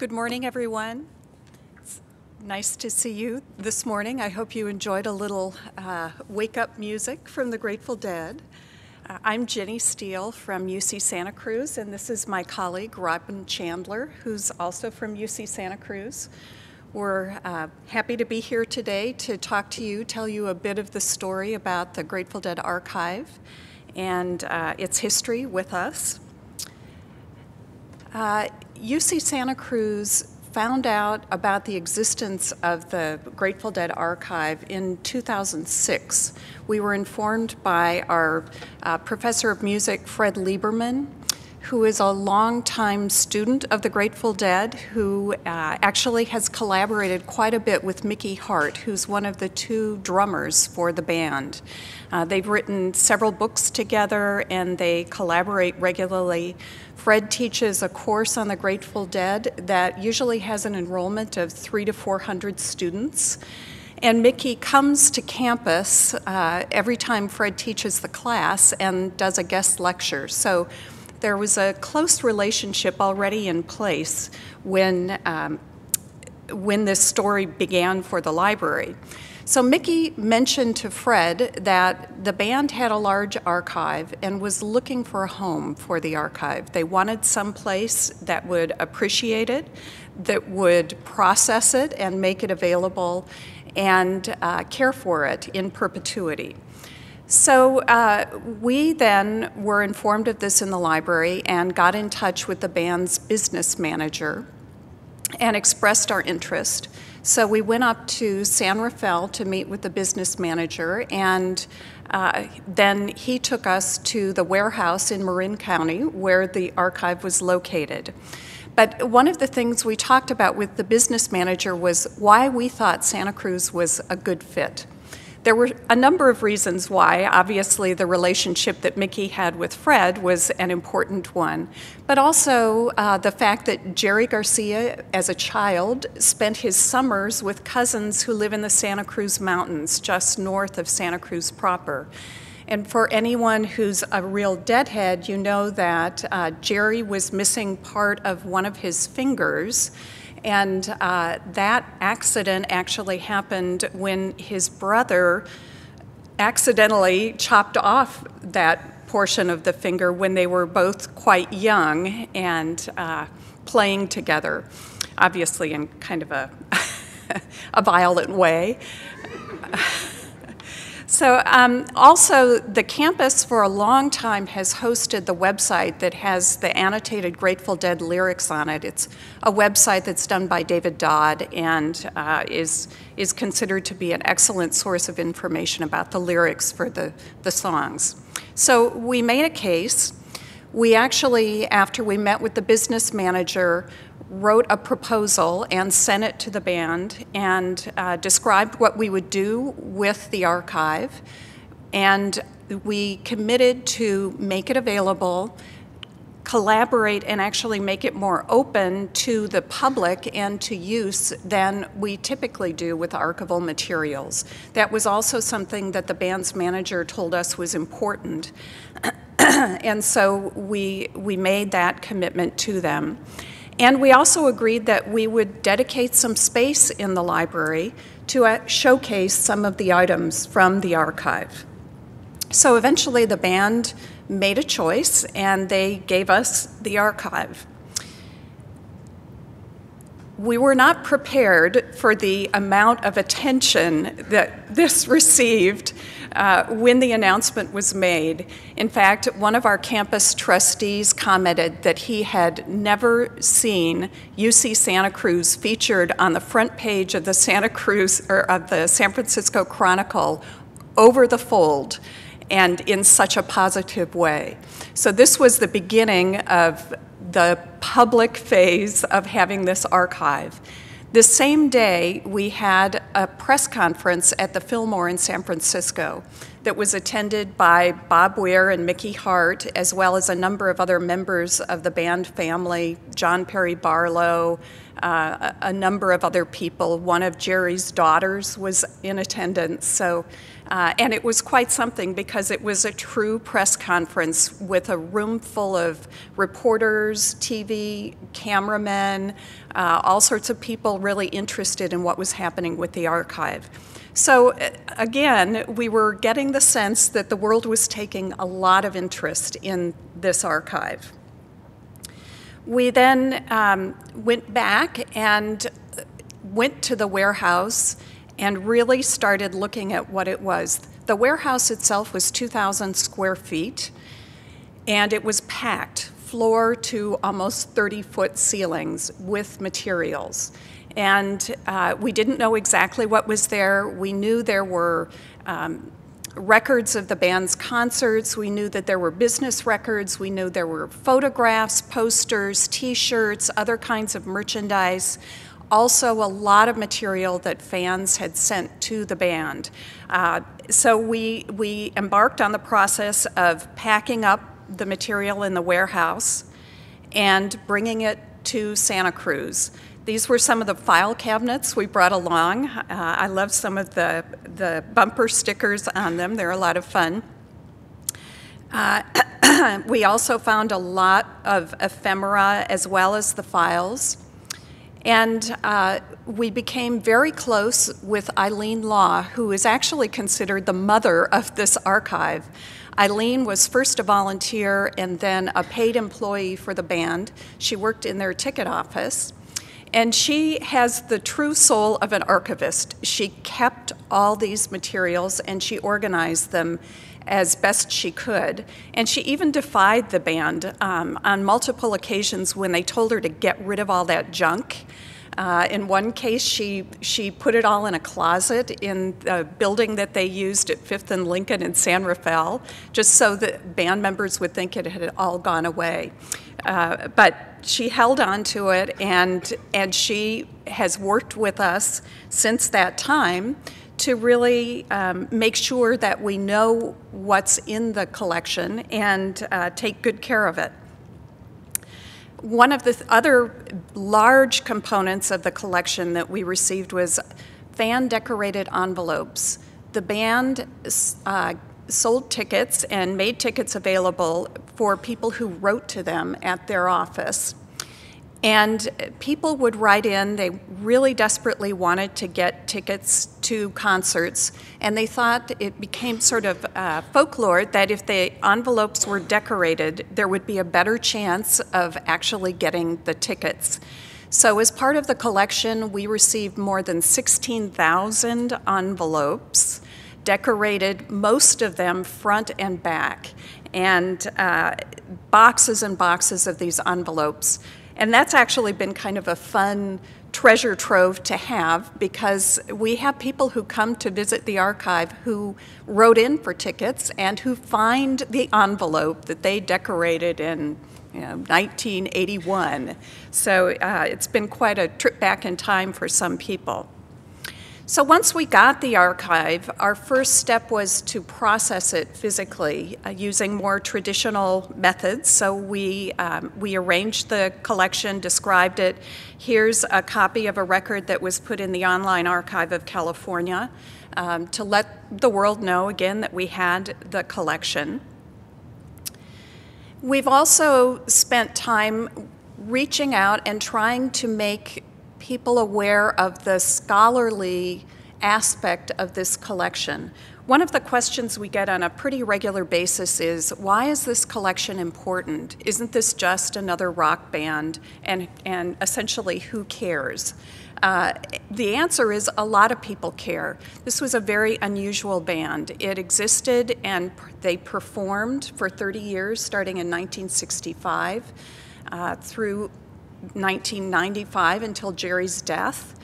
Good morning, everyone. It's nice to see you this morning. I hope you enjoyed a little uh, wake up music from the Grateful Dead. Uh, I'm Ginny Steel from UC Santa Cruz, and this is my colleague Robin Chandler, who's also from UC Santa Cruz. We're uh, happy to be here today to talk to you, tell you a bit of the story about the Grateful Dead Archive and uh, its history with us. UC Santa Cruz found out about the existence of the Grateful Dead archive in 2006. We were informed by our uh, professor of music, Fred Lieberman, who is a longtime student of the Grateful Dead, who uh, actually has collaborated quite a bit with Mickey Hart, who's one of the two drummers for the band. Uh, they've written several books together and they collaborate regularly. Fred teaches a course on the Grateful Dead that usually has an enrollment of three to 400 students. And Mickey comes to campus uh, every time Fred teaches the class and does a guest lecture. So there was a close relationship already in place when, um, when this story began for the library. So Mickey mentioned to Fred that the band had a large archive and was looking for a home for the archive. They wanted some place that would appreciate it, that would process it and make it available and uh, care for it in perpetuity. So uh, we then were informed of this in the library and got in touch with the band's business manager and expressed our interest. So we went up to San Rafael to meet with the business manager, and uh, then he took us to the warehouse in Marin County where the archive was located. But one of the things we talked about with the business manager was why we thought Santa Cruz was a good fit. There were a number of reasons why. Obviously, the relationship that Mickey had with Fred was an important one, but also uh, the fact that Jerry Garcia, as a child, spent his summers with cousins who live in the Santa Cruz Mountains, just north of Santa Cruz proper. And for anyone who's a real deadhead, you know that uh, Jerry was missing part of one of his fingers and uh, that accident actually happened when his brother accidentally chopped off that portion of the finger when they were both quite young and uh, playing together, obviously in kind of a, a violent way. So, um, also, the campus for a long time has hosted the website that has the annotated Grateful Dead lyrics on it. It's a website that's done by David Dodd and uh, is, is considered to be an excellent source of information about the lyrics for the, the songs. So, we made a case. We actually, after we met with the business manager, wrote a proposal and sent it to the band and uh, described what we would do with the archive. And we committed to make it available, collaborate, and actually make it more open to the public and to use than we typically do with archival materials. That was also something that the band's manager told us was important. and so we, we made that commitment to them. And we also agreed that we would dedicate some space in the library to uh, showcase some of the items from the archive. So eventually the band made a choice and they gave us the archive. We were not prepared for the amount of attention that this received uh, when the announcement was made. In fact, one of our campus trustees commented that he had never seen UC Santa Cruz featured on the front page of the Santa Cruz or of the San Francisco Chronicle over the fold and in such a positive way. So this was the beginning of the public phase of having this archive. The same day, we had a press conference at the Fillmore in San Francisco that was attended by Bob Weir and Mickey Hart, as well as a number of other members of the band family, John Perry Barlow, uh, a number of other people. One of Jerry's daughters was in attendance. So Uh, and it was quite something because it was a true press conference with a room full of reporters, TV, cameramen, uh, all sorts of people really interested in what was happening with the archive. So, uh, again, we were getting the sense that the world was taking a lot of interest in this archive. We then um, went back and went to the warehouse and really started looking at what it was. The warehouse itself was 2,000 square feet, and it was packed floor to almost 30 foot ceilings with materials. And uh, we didn't know exactly what was there. We knew there were um, records of the band's concerts. We knew that there were business records. We knew there were photographs, posters, t shirts, other kinds of merchandise also a lot of material that fans had sent to the band. Uh, so we, we embarked on the process of packing up the material in the warehouse and bringing it to Santa Cruz. These were some of the file cabinets we brought along. Uh, I love some of the, the bumper stickers on them, they're a lot of fun. Uh, we also found a lot of ephemera as well as the files. And uh, we became very close with Eileen Law, who is actually considered the mother of this archive. Eileen was first a volunteer and then a paid employee for the band. She worked in their ticket office. And she has the true soul of an archivist. She kept all these materials and she organized them as best she could. And she even defied the band um, on multiple occasions when they told her to get rid of all that junk. Uh, in one case, she, she put it all in a closet in the building that they used at Fifth and Lincoln in San Rafael, just so that band members would think it had all gone away. Uh, but she held on to it, and, and she has worked with us since that time to really um, make sure that we know what's in the collection and uh, take good care of it. One of the other large components of the collection that we received was fan decorated envelopes. The band uh, sold tickets and made tickets available for people who wrote to them at their office. And people would write in, they really desperately wanted to get tickets to concerts, and they thought it became sort of uh, folklore that if the envelopes were decorated, there would be a better chance of actually getting the tickets. So, as part of the collection, we received more than 16,000 envelopes, decorated, most of them front and back, and uh, boxes and boxes of these envelopes. And that's actually been kind of a fun treasure trove to have because we have people who come to visit the archive who wrote in for tickets and who find the envelope that they decorated in you know, 1981. So uh, it's been quite a trip back in time for some people. So once we got the archive, our first step was to process it physically uh, using more traditional methods. So we, um, we arranged the collection, described it. Here's a copy of a record that was put in the Online Archive of California um, to let the world know again that we had the collection. We've also spent time reaching out and trying to make people aware of the scholarly aspect of this collection. One of the questions we get on a pretty regular basis is why is this collection important? Isn't this just another rock band? And, and essentially, who cares? Uh, the answer is a lot of people care. This was a very unusual band. It existed and they performed for 30 years, starting in 1965 uh, through 1995 until Jerry's death.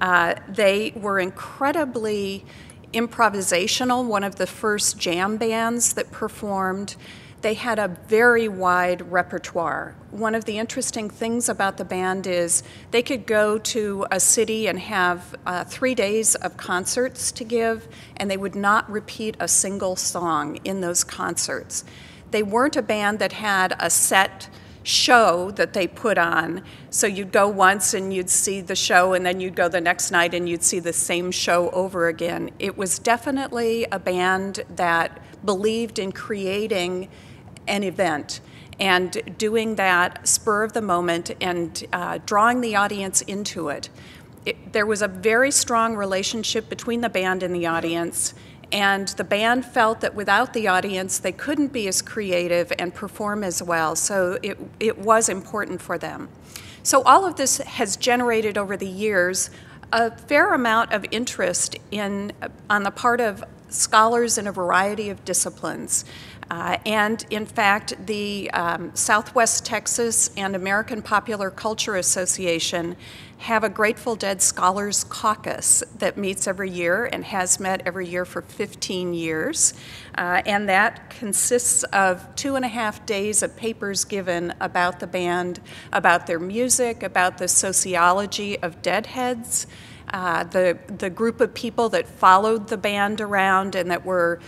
Uh, they were incredibly improvisational, one of the first jam bands that performed. They had a very wide repertoire. One of the interesting things about the band is they could go to a city and have uh, three days of concerts to give, and they would not repeat a single song in those concerts. They weren't a band that had a set show that they put on. So you'd go once and you'd see the show, and then you'd go the next night and you'd see the same show over again. It was definitely a band that believed in creating an event and doing that spur of the moment and uh, drawing the audience into it. it. There was a very strong relationship between the band and the audience, and the band felt that without the audience, they couldn't be as creative and perform as well, so it, it was important for them. So, all of this has generated over the years a fair amount of interest in, on the part of scholars in a variety of disciplines. Uh, and in fact, the um, Southwest Texas and American Popular Culture Association have a Grateful Dead Scholars Caucus that meets every year and has met every year for 15 years. Uh, and that consists of two and a half days of papers given about the band, about their music, about the sociology of Deadheads. Uh, the, the group of people that followed the band around and that were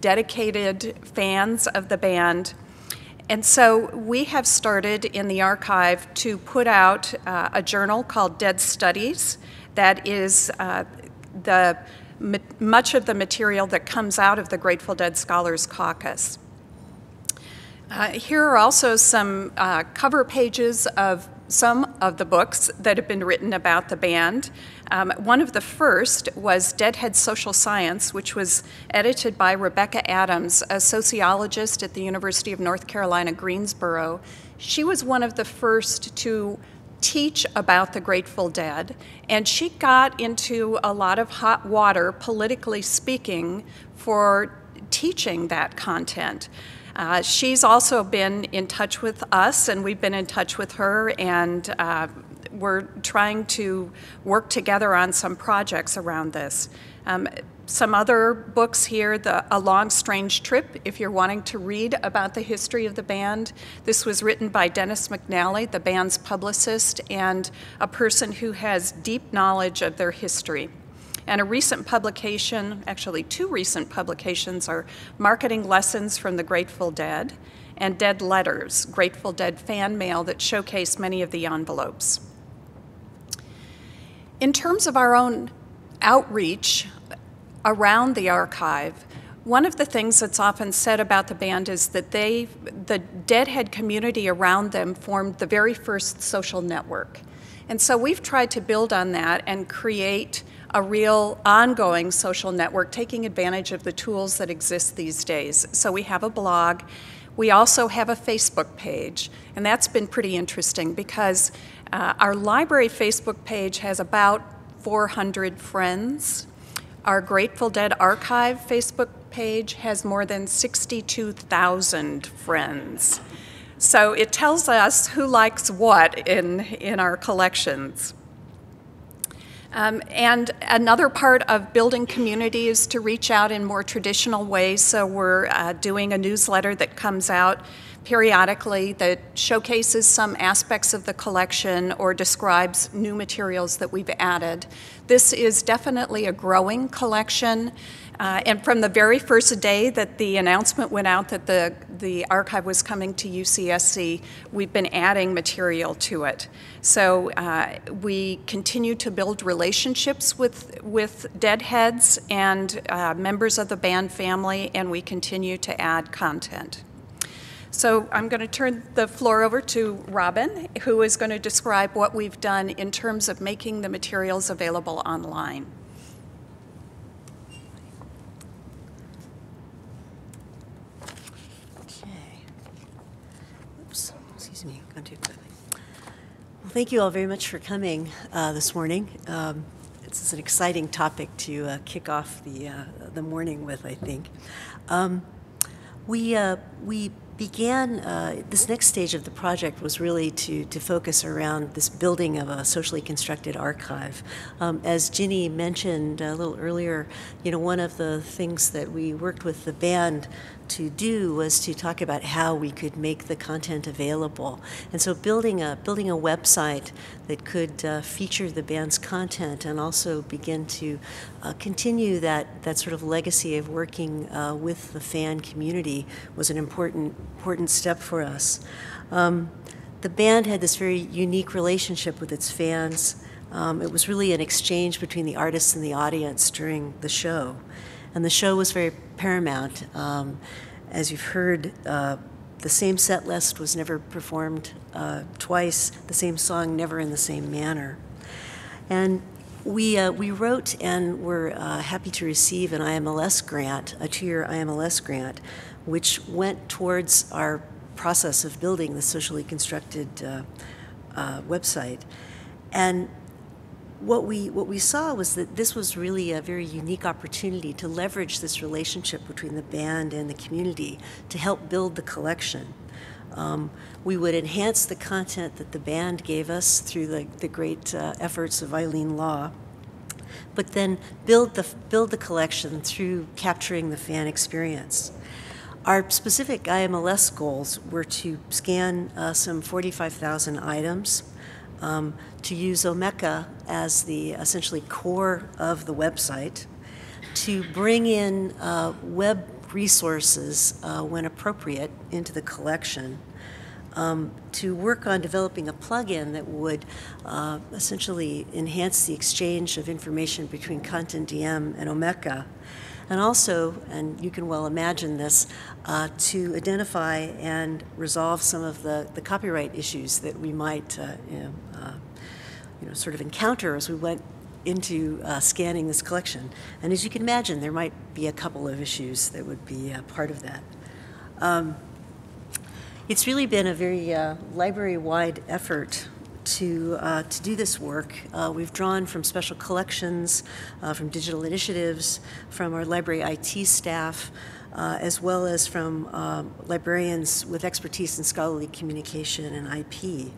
dedicated fans of the band. And so we have started in the archive to put out uh, a journal called Dead Studies that is uh, the much of the material that comes out of the Grateful Dead Scholars Caucus. Uh, here are also some uh, cover pages of some of the books that have been written about the band. Um, one of the first was Deadhead Social Science, which was edited by Rebecca Adams, a sociologist at the University of North Carolina, Greensboro. She was one of the first to teach about the Grateful Dead, and she got into a lot of hot water, politically speaking, for teaching that content. Uh, she's also been in touch with us, and we've been in touch with her, and uh, we're trying to work together on some projects around this. Um, some other books here, the A Long Strange Trip, if you're wanting to read about the history of the band. This was written by Dennis McNally, the band's publicist, and a person who has deep knowledge of their history. And a recent publication, actually two recent publications, are Marketing Lessons from the Grateful Dead and Dead Letters, Grateful Dead fan mail that showcase many of the envelopes. In terms of our own outreach around the archive, one of the things that's often said about the band is that they, the Deadhead community around them, formed the very first social network. And so we've tried to build on that and create a real ongoing social network, taking advantage of the tools that exist these days. So we have a blog. We also have a Facebook page, and that's been pretty interesting because uh, our library Facebook page has about 400 friends. Our Grateful Dead Archive Facebook page has more than 62,000 friends. So it tells us who likes what in, in our collections. Um, and another part of building community is to reach out in more traditional ways. So we're uh, doing a newsletter that comes out periodically that showcases some aspects of the collection or describes new materials that we've added. This is definitely a growing collection. Uh, and from the very first day that the announcement went out that the, the archive was coming to UCSC, we've been adding material to it. So uh, we continue to build relationships with, with deadheads and uh, members of the band family, and we continue to add content. So I'm going to turn the floor over to Robin, who is going to describe what we've done in terms of making the materials available online. Okay. Oops, excuse me, gone too quickly. Well, thank you all very much for coming uh, this morning. Um, it's an exciting topic to uh, kick off the, uh, the morning with, I think. Um, we, uh, we began, uh, this next stage of the project was really to, to focus around this building of a socially constructed archive. Um, as Ginny mentioned a little earlier, you know, one of the things that we worked with the band to do was to talk about how we could make the content available. And so building a building a website that could uh, feature the band's content and also begin to uh, continue that that sort of legacy of working uh, with the fan community was an important important step for us. Um, the band had this very unique relationship with its fans. Um, it was really an exchange between the artists and the audience during the show. And the show was very paramount. Um, as you've heard, uh, the same set list was never performed uh, twice, the same song never in the same manner. And we, uh, we wrote and were uh, happy to receive an IMLS grant, a two year IMLS grant, which went towards our process of building the socially constructed uh, uh, website. And what we, what we saw was that this was really a very unique opportunity to leverage this relationship between the band and the community to help build the collection. Um, we would enhance the content that the band gave us through the, the great uh, efforts of Eileen Law, but then build the, build the collection through capturing the fan experience. Our specific IMLS goals were to scan uh, some 45,000 items, um, to use Omeka as the essentially core of the website, to bring in uh, web resources uh, when appropriate into the collection, um, to work on developing a plugin that would uh, essentially enhance the exchange of information between CONTENTdm and Omeka. And also, and you can well imagine this, uh, to identify and resolve some of the, the copyright issues that we might uh, you, know, uh, you know, sort of encounter as we went into uh, scanning this collection. And as you can imagine, there might be a couple of issues that would be uh, part of that. Um, it's really been a very uh, library-wide effort to, uh, to do this work. Uh, we've drawn from special collections, uh, from digital initiatives, from our library IT staff, uh, as well as from um, librarians with expertise in scholarly communication and IP.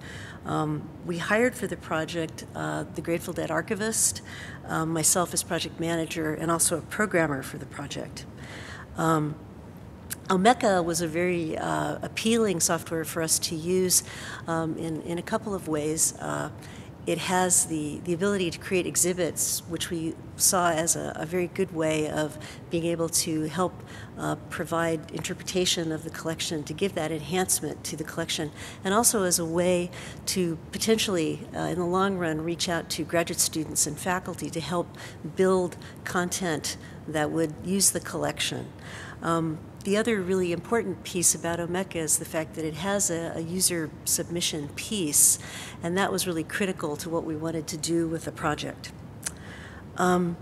Um, we hired for the project uh, the Grateful Dead archivist, um, myself as project manager, and also a programmer for the project. Um, Omeka was a very uh, appealing software for us to use um, in, in a couple of ways. Uh, it has the, the ability to create exhibits, which we saw as a, a very good way of being able to help uh, provide interpretation of the collection, to give that enhancement to the collection, and also as a way to potentially, uh, in the long run, reach out to graduate students and faculty to help build content that would use the collection. Um, the other really important piece about Omeka is the fact that it has a, a, user submission piece, and that was really critical to what we wanted to do with the project. Um,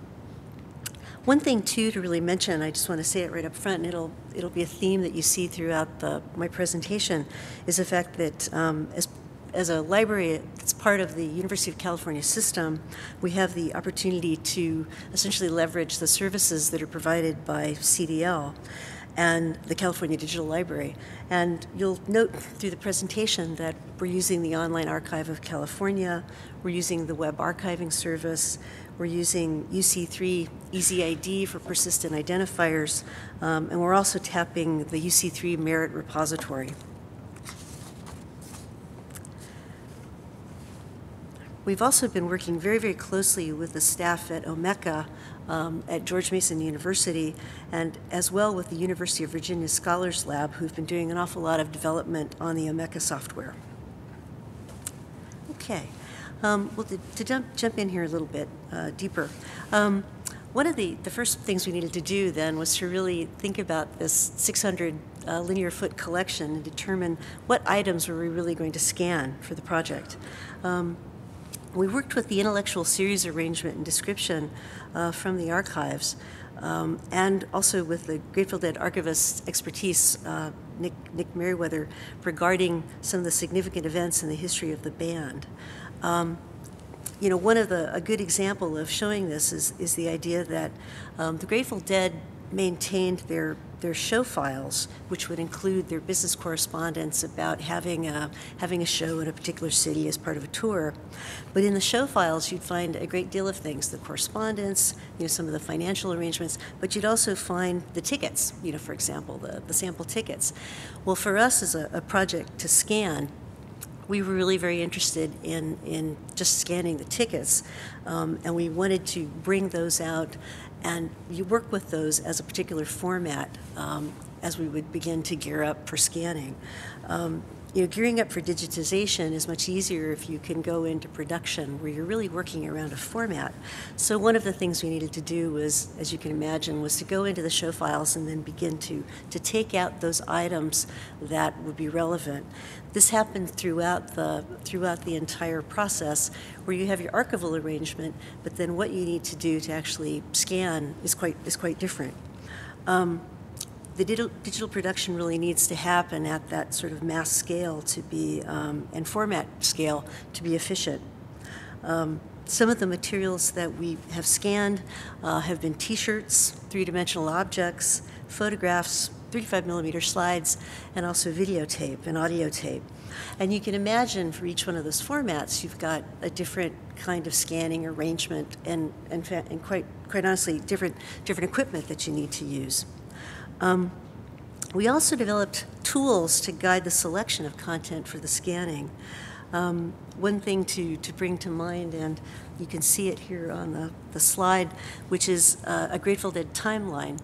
one thing too to really mention, I just want to say it right up front, and it'll it'll be a theme that you see throughout the, my presentation, is the fact that um, as as a library that's part of the University of California system, we have the opportunity to essentially leverage the services that are provided by CDL and the California Digital Library. And you'll note through the presentation that we're using the Online Archive of California, we're using the Web Archiving Service, we're using UC3 EZID for persistent identifiers, um, and we're also tapping the UC3 Merritt Repository. We've also been working very, very closely with the staff at Omeka um, at George Mason University, and as well with the University of Virginia Scholars Lab, who've been doing an awful lot of development on the Omeka software. Okay, um, well, to, to jump, jump, in here a little bit uh, deeper, um, one of the, the first things we needed to do then was to really think about this 600 uh, linear foot collection and determine what items were we really going to scan for the project. Um, we worked with the intellectual series arrangement and description uh, from the archives, um, and also with the Grateful Dead archivist's expertise, uh, Nick, Nick Meriwether, regarding some of the significant events in the history of the band. Um, you know, one of the, a good example of showing this is, is the idea that um, the Grateful Dead maintained their their show files, which would include their business correspondence about having a, having a show in a particular city as part of a tour. But in the show files, you'd find a great deal of things, the correspondence, you know, some of the financial arrangements, but you'd also find the tickets, you know, for example, the, the sample tickets. Well, for us as a, a project to scan, we were really very interested in, in just scanning the tickets, um, and we wanted to bring those out and you work with those as a particular format um, as we would begin to gear up for scanning. Um, you know, gearing up for digitization is much easier if you can go into production where you're really working around a format. So one of the things we needed to do was, as you can imagine, was to go into the show files and then begin to, to take out those items that would be relevant. This happened throughout the, throughout the entire process where you have your archival arrangement, but then what you need to do to actually scan is quite, is quite different. Um, the digital, production really needs to happen at that sort of mass scale to be, um, and format scale to be efficient. Um, some of the materials that we have scanned uh, have been t-shirts, three-dimensional objects, photographs, 35 millimeter slides, and also videotape and audio tape. And you can imagine for each one of those formats, you've got a different kind of scanning arrangement and, and, and quite, quite honestly, different, different equipment that you need to use. Um, we also developed tools to guide the selection of content for the scanning. Um, one thing to, to bring to mind, and you can see it here on the, the slide, which is uh, a Grateful Dead timeline.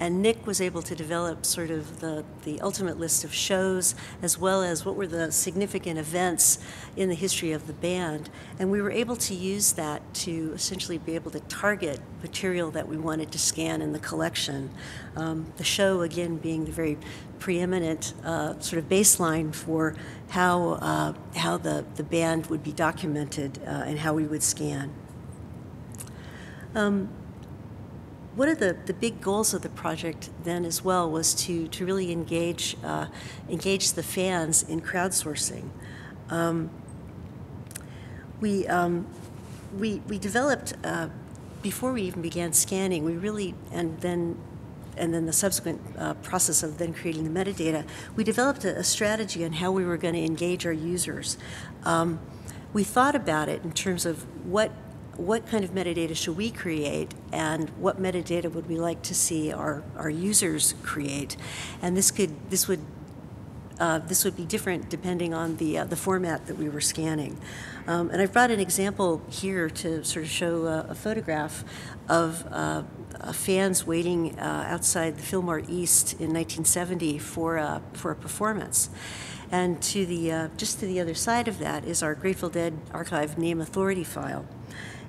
And Nick was able to develop sort of the, the ultimate list of shows, as well as what were the significant events in the history of the band. And we were able to use that to essentially be able to target material that we wanted to scan in the collection. Um, the show, again, being the very preeminent uh, sort of baseline for how, uh, how the, the band would be documented uh, and how we would scan. Um, one of the, the big goals of the project then as well was to, to really engage, uh, engage the fans in crowdsourcing. Um, we, um, we, we developed, uh, before we even began scanning, we really, and then and then the subsequent uh, process of then creating the metadata, we developed a, a, strategy on how we were going to engage our users. Um, we thought about it in terms of what what kind of metadata should we create and what metadata would we like to see our, our users create? And this could this would uh, this would be different depending on the uh, the format that we were scanning. Um, and I've brought an example here to sort of show a, a photograph of uh, fans waiting uh, outside the Fillmore East in 1970 for a, for a performance. And to the uh, just to the other side of that is our Grateful Dead archive name authority file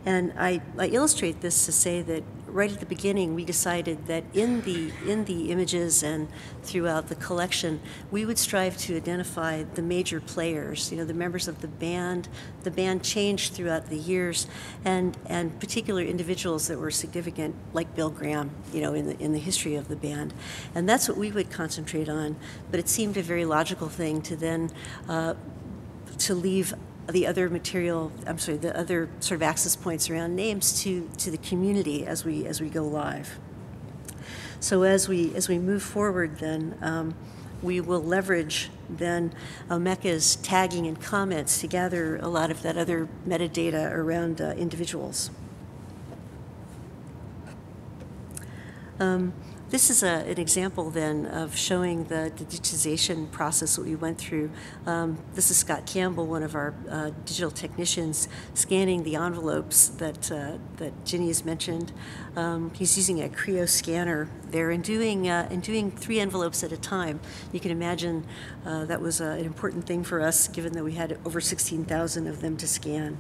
and I, I illustrate this to say that right at the beginning, we decided that in the, in the images and throughout the collection, we would strive to identify the major players, you know, the members of the band. The band changed throughout the years, and, and particular individuals that were significant, like Bill Graham, you know, in the, in the history of the band. And that's what we would concentrate on, but it seemed a very logical thing to then uh, to leave the other material, I'm sorry, the other sort of access points around names to, to the community as we, as we go live. So as we, as we move forward then, um, we will leverage then Omeka's tagging and comments to gather a lot of that other metadata around uh, individuals. Um, this is a, an example then of showing the, digitization process that we went through. Um, this is Scott Campbell, one of our uh, digital technicians, scanning the envelopes that, uh, that Ginny has mentioned. Um, he's using a Creo scanner there and doing, uh, and doing three envelopes at a time. You can imagine uh, that was uh, an important thing for us given that we had over 16,000 of them to scan.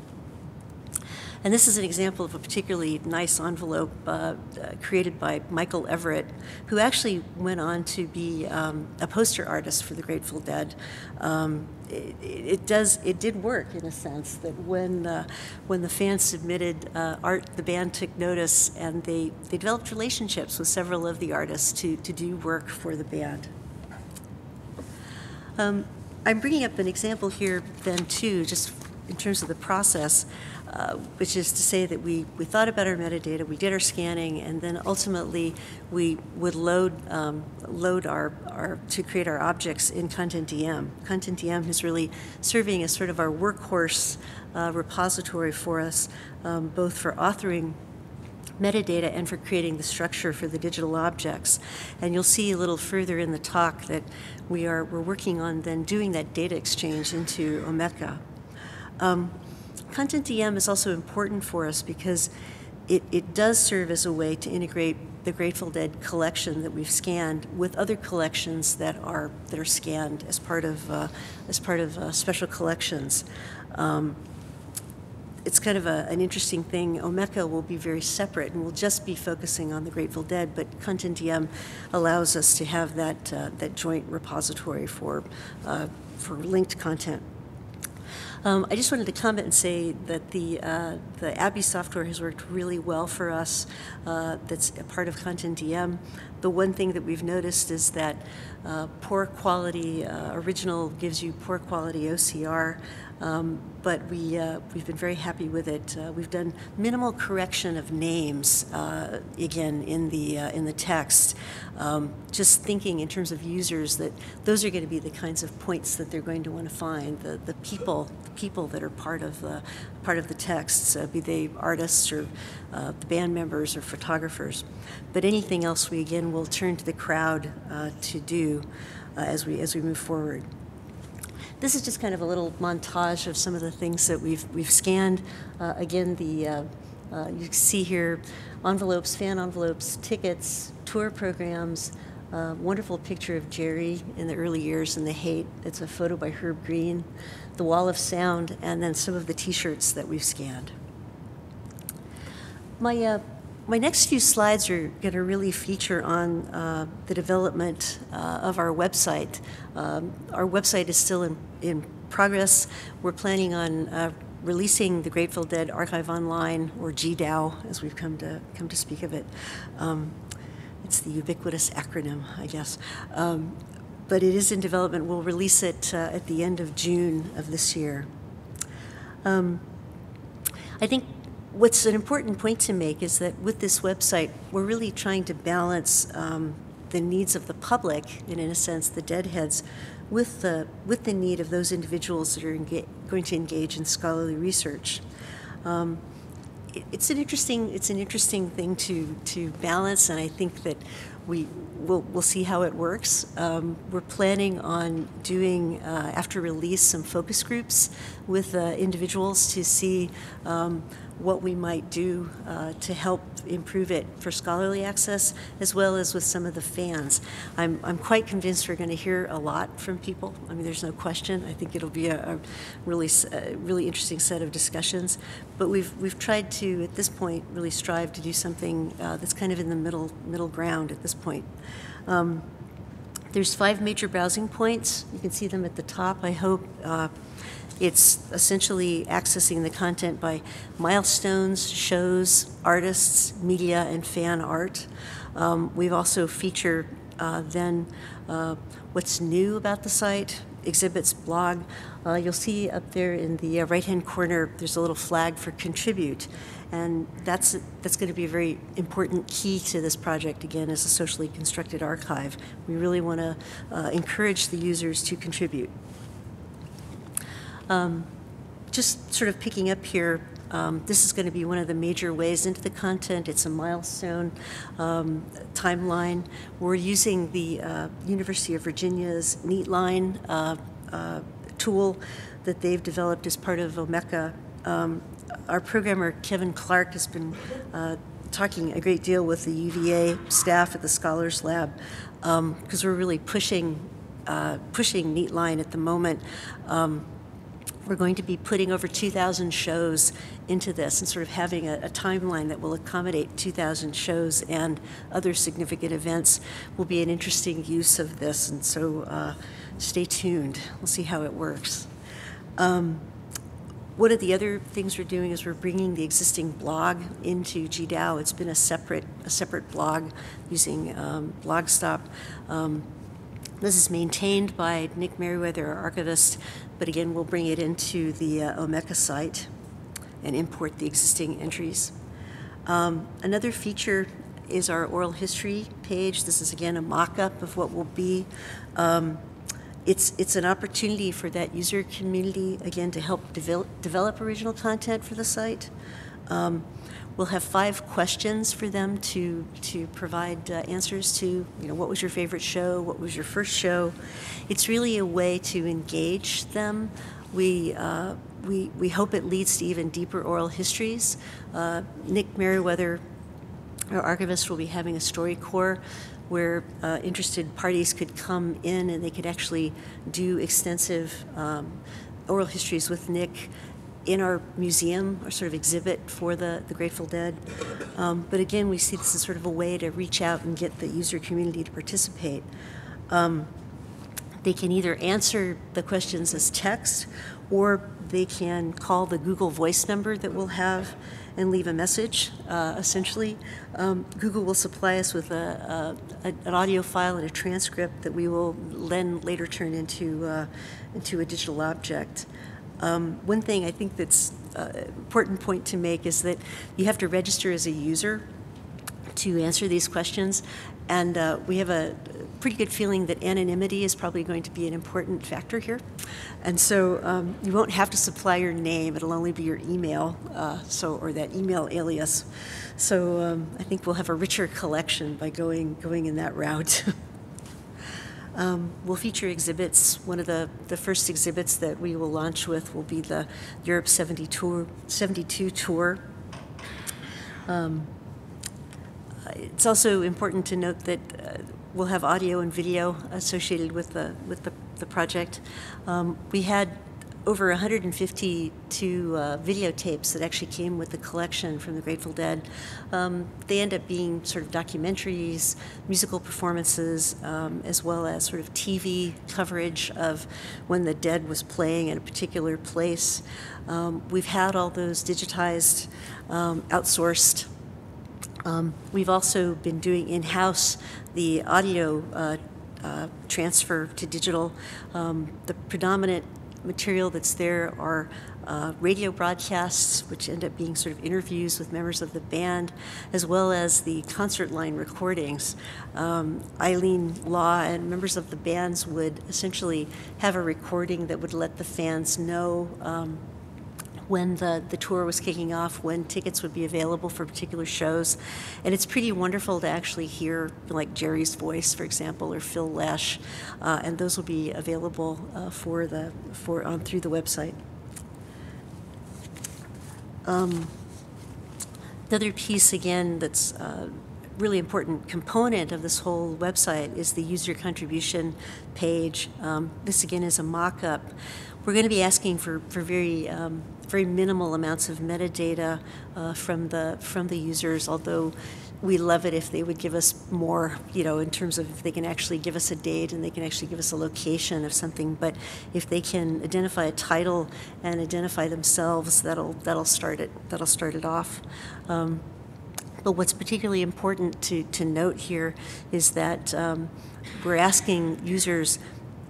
And this is an example of a particularly nice envelope uh, uh, created by Michael Everett, who actually went on to be um, a poster artist for the Grateful Dead. Um, it, it, does it did work in a sense that when uh, when the fans submitted uh, art, the band took notice and they, they developed relationships with several of the artists to, to do work for the band. Um, I'm bringing up an example here then too, just in terms of the process. Uh, which is to say that we, we thought about our metadata, we did our scanning, and then ultimately we would load um, load our, our to create our objects in CONTENTdm. CONTENTdm is really serving as sort of our workhorse uh, repository for us, um, both for authoring metadata and for creating the structure for the digital objects. And you'll see a little further in the talk that we are we're working on then doing that data exchange into Omeka. Um, CONTENTdm is also important for us because it, it does serve as a way to integrate the Grateful Dead collection that we've scanned with other collections that are that are scanned as part of uh, as part of uh, special collections. Um, it's kind of a, an interesting thing. Omeka will be very separate and we'll just be focusing on the Grateful Dead, but CONTENTdm allows us to have that uh, that joint repository for uh, for linked content. Um, I just wanted to comment and say that the uh, the ABBYY software has worked really well for us. Uh, that's a part of CONTENTdm. The one thing that we've noticed is that uh, poor quality uh, original gives you poor quality OCR. Um, but we, uh, we've been very happy with it. Uh, we've done minimal correction of names, uh, again, in the, uh, in the text. Um, just thinking in terms of users that those are going to be the kinds of points that they're going to want to find, the, the people the people that are part of the, part of the texts, be they artists or uh, the band members or photographers. But anything else we, again, will turn to the crowd to do as, we, as we move forward. This is just kind of a little montage of some of the things that we've, we've scanned. Uh, again, the, uh, uh, you see here envelopes, fan envelopes, tickets, tour programs, uh, wonderful picture of Jerry in the early years in the Haight. It's a photo by Herb Greene, the wall of sound, and then some of the t-shirts that we've scanned. My uh, my next few slides are going to really feature on uh, the development uh, of our website. Um, our website is still in, in progress. We're planning on uh, releasing the Grateful Dead Archive Online, or GDAO, as we've come to come to speak of it. Um, it's the ubiquitous acronym, I guess. Um, but it is in development. We'll release it uh, at the end of June of this year. Um, I think what's an important point to make is that with this website, we're really trying to balance um, the needs of the public, and in a sense, the deadheads, with the with the need of those individuals that are going to engage in scholarly research. Um, it, it's an interesting it's an interesting thing to to balance, and I think that we we'll, we'll see how it works. Um, we're planning on doing uh, after release some focus groups with uh, individuals to see. Um, what we might do uh, to help improve it for scholarly access, as well as with some of the fans. I'm, I'm quite convinced we're going to hear a lot from people. I mean, there's no question. I think it'll be a, a really, a really interesting set of discussions. But we've, we've tried to, at this point, really strive to do something uh, that's kind of in the middle, middle ground at this point. Um, there's five major browsing points. You can see them at the top, I hope. Uh, it's essentially accessing the content by milestones, shows, artists, media, and fan art. Um, we've also featured uh, then uh, what's new about the site, exhibits, blog. Uh, you'll see up there in the uh, right-hand corner, there's a little flag for contribute. And that's, that's going to be a very important key to this project, again, as a socially constructed archive. We really want to uh, encourage the users to contribute. Um, just sort of picking up here, um, this is going to be one of the major ways into the content. It's a milestone um, timeline. We're using the uh, University of Virginia's Neatline uh, uh, tool that they've developed as part of Omeka. Um, our programmer, Kevin Clark, has been uh, talking a great deal with the UVA staff at the Scholars Lab because um, we're really pushing, uh, pushing Neatline at the moment. Um, we're going to be putting over 2,000 shows into this and sort of having a, a, timeline that will accommodate 2,000 shows and other significant events will be an interesting use of this. And so uh, stay tuned. We'll see how it works. Um, one of the other things we're doing is we're bringing the existing blog into GDAO. It's been a separate, a separate blog using um, Blogspot. Um, this is maintained by Nick Meriwether, our archivist, but again, we'll bring it into the uh, Omeka site and import the existing entries. Um, another feature is our oral history page. This is again a mock-up of what will be. Um, it's, it's an opportunity for that user community, again, to help develop, develop original content for the site. Um, We'll have five questions for them to, to provide uh, answers to, you know, what was your favorite show? What was your first show? It's really a way to engage them. We, uh, we, we hope it leads to even deeper oral histories. Uh, Nick Meriwether our archivist will be having a StoryCorps where uh, interested parties could come in and they could actually do extensive um, oral histories with Nick in our museum, our sort of exhibit for the, the Grateful Dead. Um, but again, we see this as sort of a way to reach out and get the user community to participate. Um, they can either answer the questions as text or they can call the Google Voice number that we'll have and leave a message, uh, essentially. Um, Google will supply us with a, a, an audio file and a transcript that we will then later turn into, uh, into a digital object. Um, one thing I think that's uh, important point to make is that you have to register as a user to answer these questions, and uh, we have a pretty good feeling that anonymity is probably going to be an important factor here. And so um, you won't have to supply your name, it'll only be your email, uh, so, or that email alias. So um, I think we'll have a richer collection by going, going in that route. Um, we'll feature exhibits. One of the, the first exhibits that we will launch with will be the Europe 70 tour, 72 tour. Um, it's also important to note that uh, we'll have audio and video associated with the, with the, the project. Um, we had over 152 uh, videotapes that actually came with the collection from the Grateful Dead. Um, they end up being sort of documentaries, musical performances, um, as well as sort of TV coverage of when the Dead was playing in a particular place. Um, we've had all those digitized, um, outsourced. Um, we've also been doing in-house the audio uh, uh, transfer to digital. Um, the predominant material that's there are uh, radio broadcasts, which end up being sort of interviews with members of the band, as well as the concert line recordings. Um, Eileen Law and members of the bands would essentially have a recording that would let the fans know um, when the, the tour was kicking off, when tickets would be available for particular shows. And it's pretty wonderful to actually hear like Jerry's voice, for example, or Phil Lesh, uh, and those will be available uh, for the for on through the website. Um, the other piece again that's uh, really important component of this whole website is the user contribution page. Um, this again is a mock-up. We're going to be asking for, for very um, very minimal amounts of metadata uh, from the from the users. Although we love it if they would give us more, you know, in terms of if they can actually give us a date and they can actually give us a location of something. But if they can identify a title and identify themselves, that'll that'll start it that'll start it off. Um, but what's particularly important to, to note here is that um, we're asking users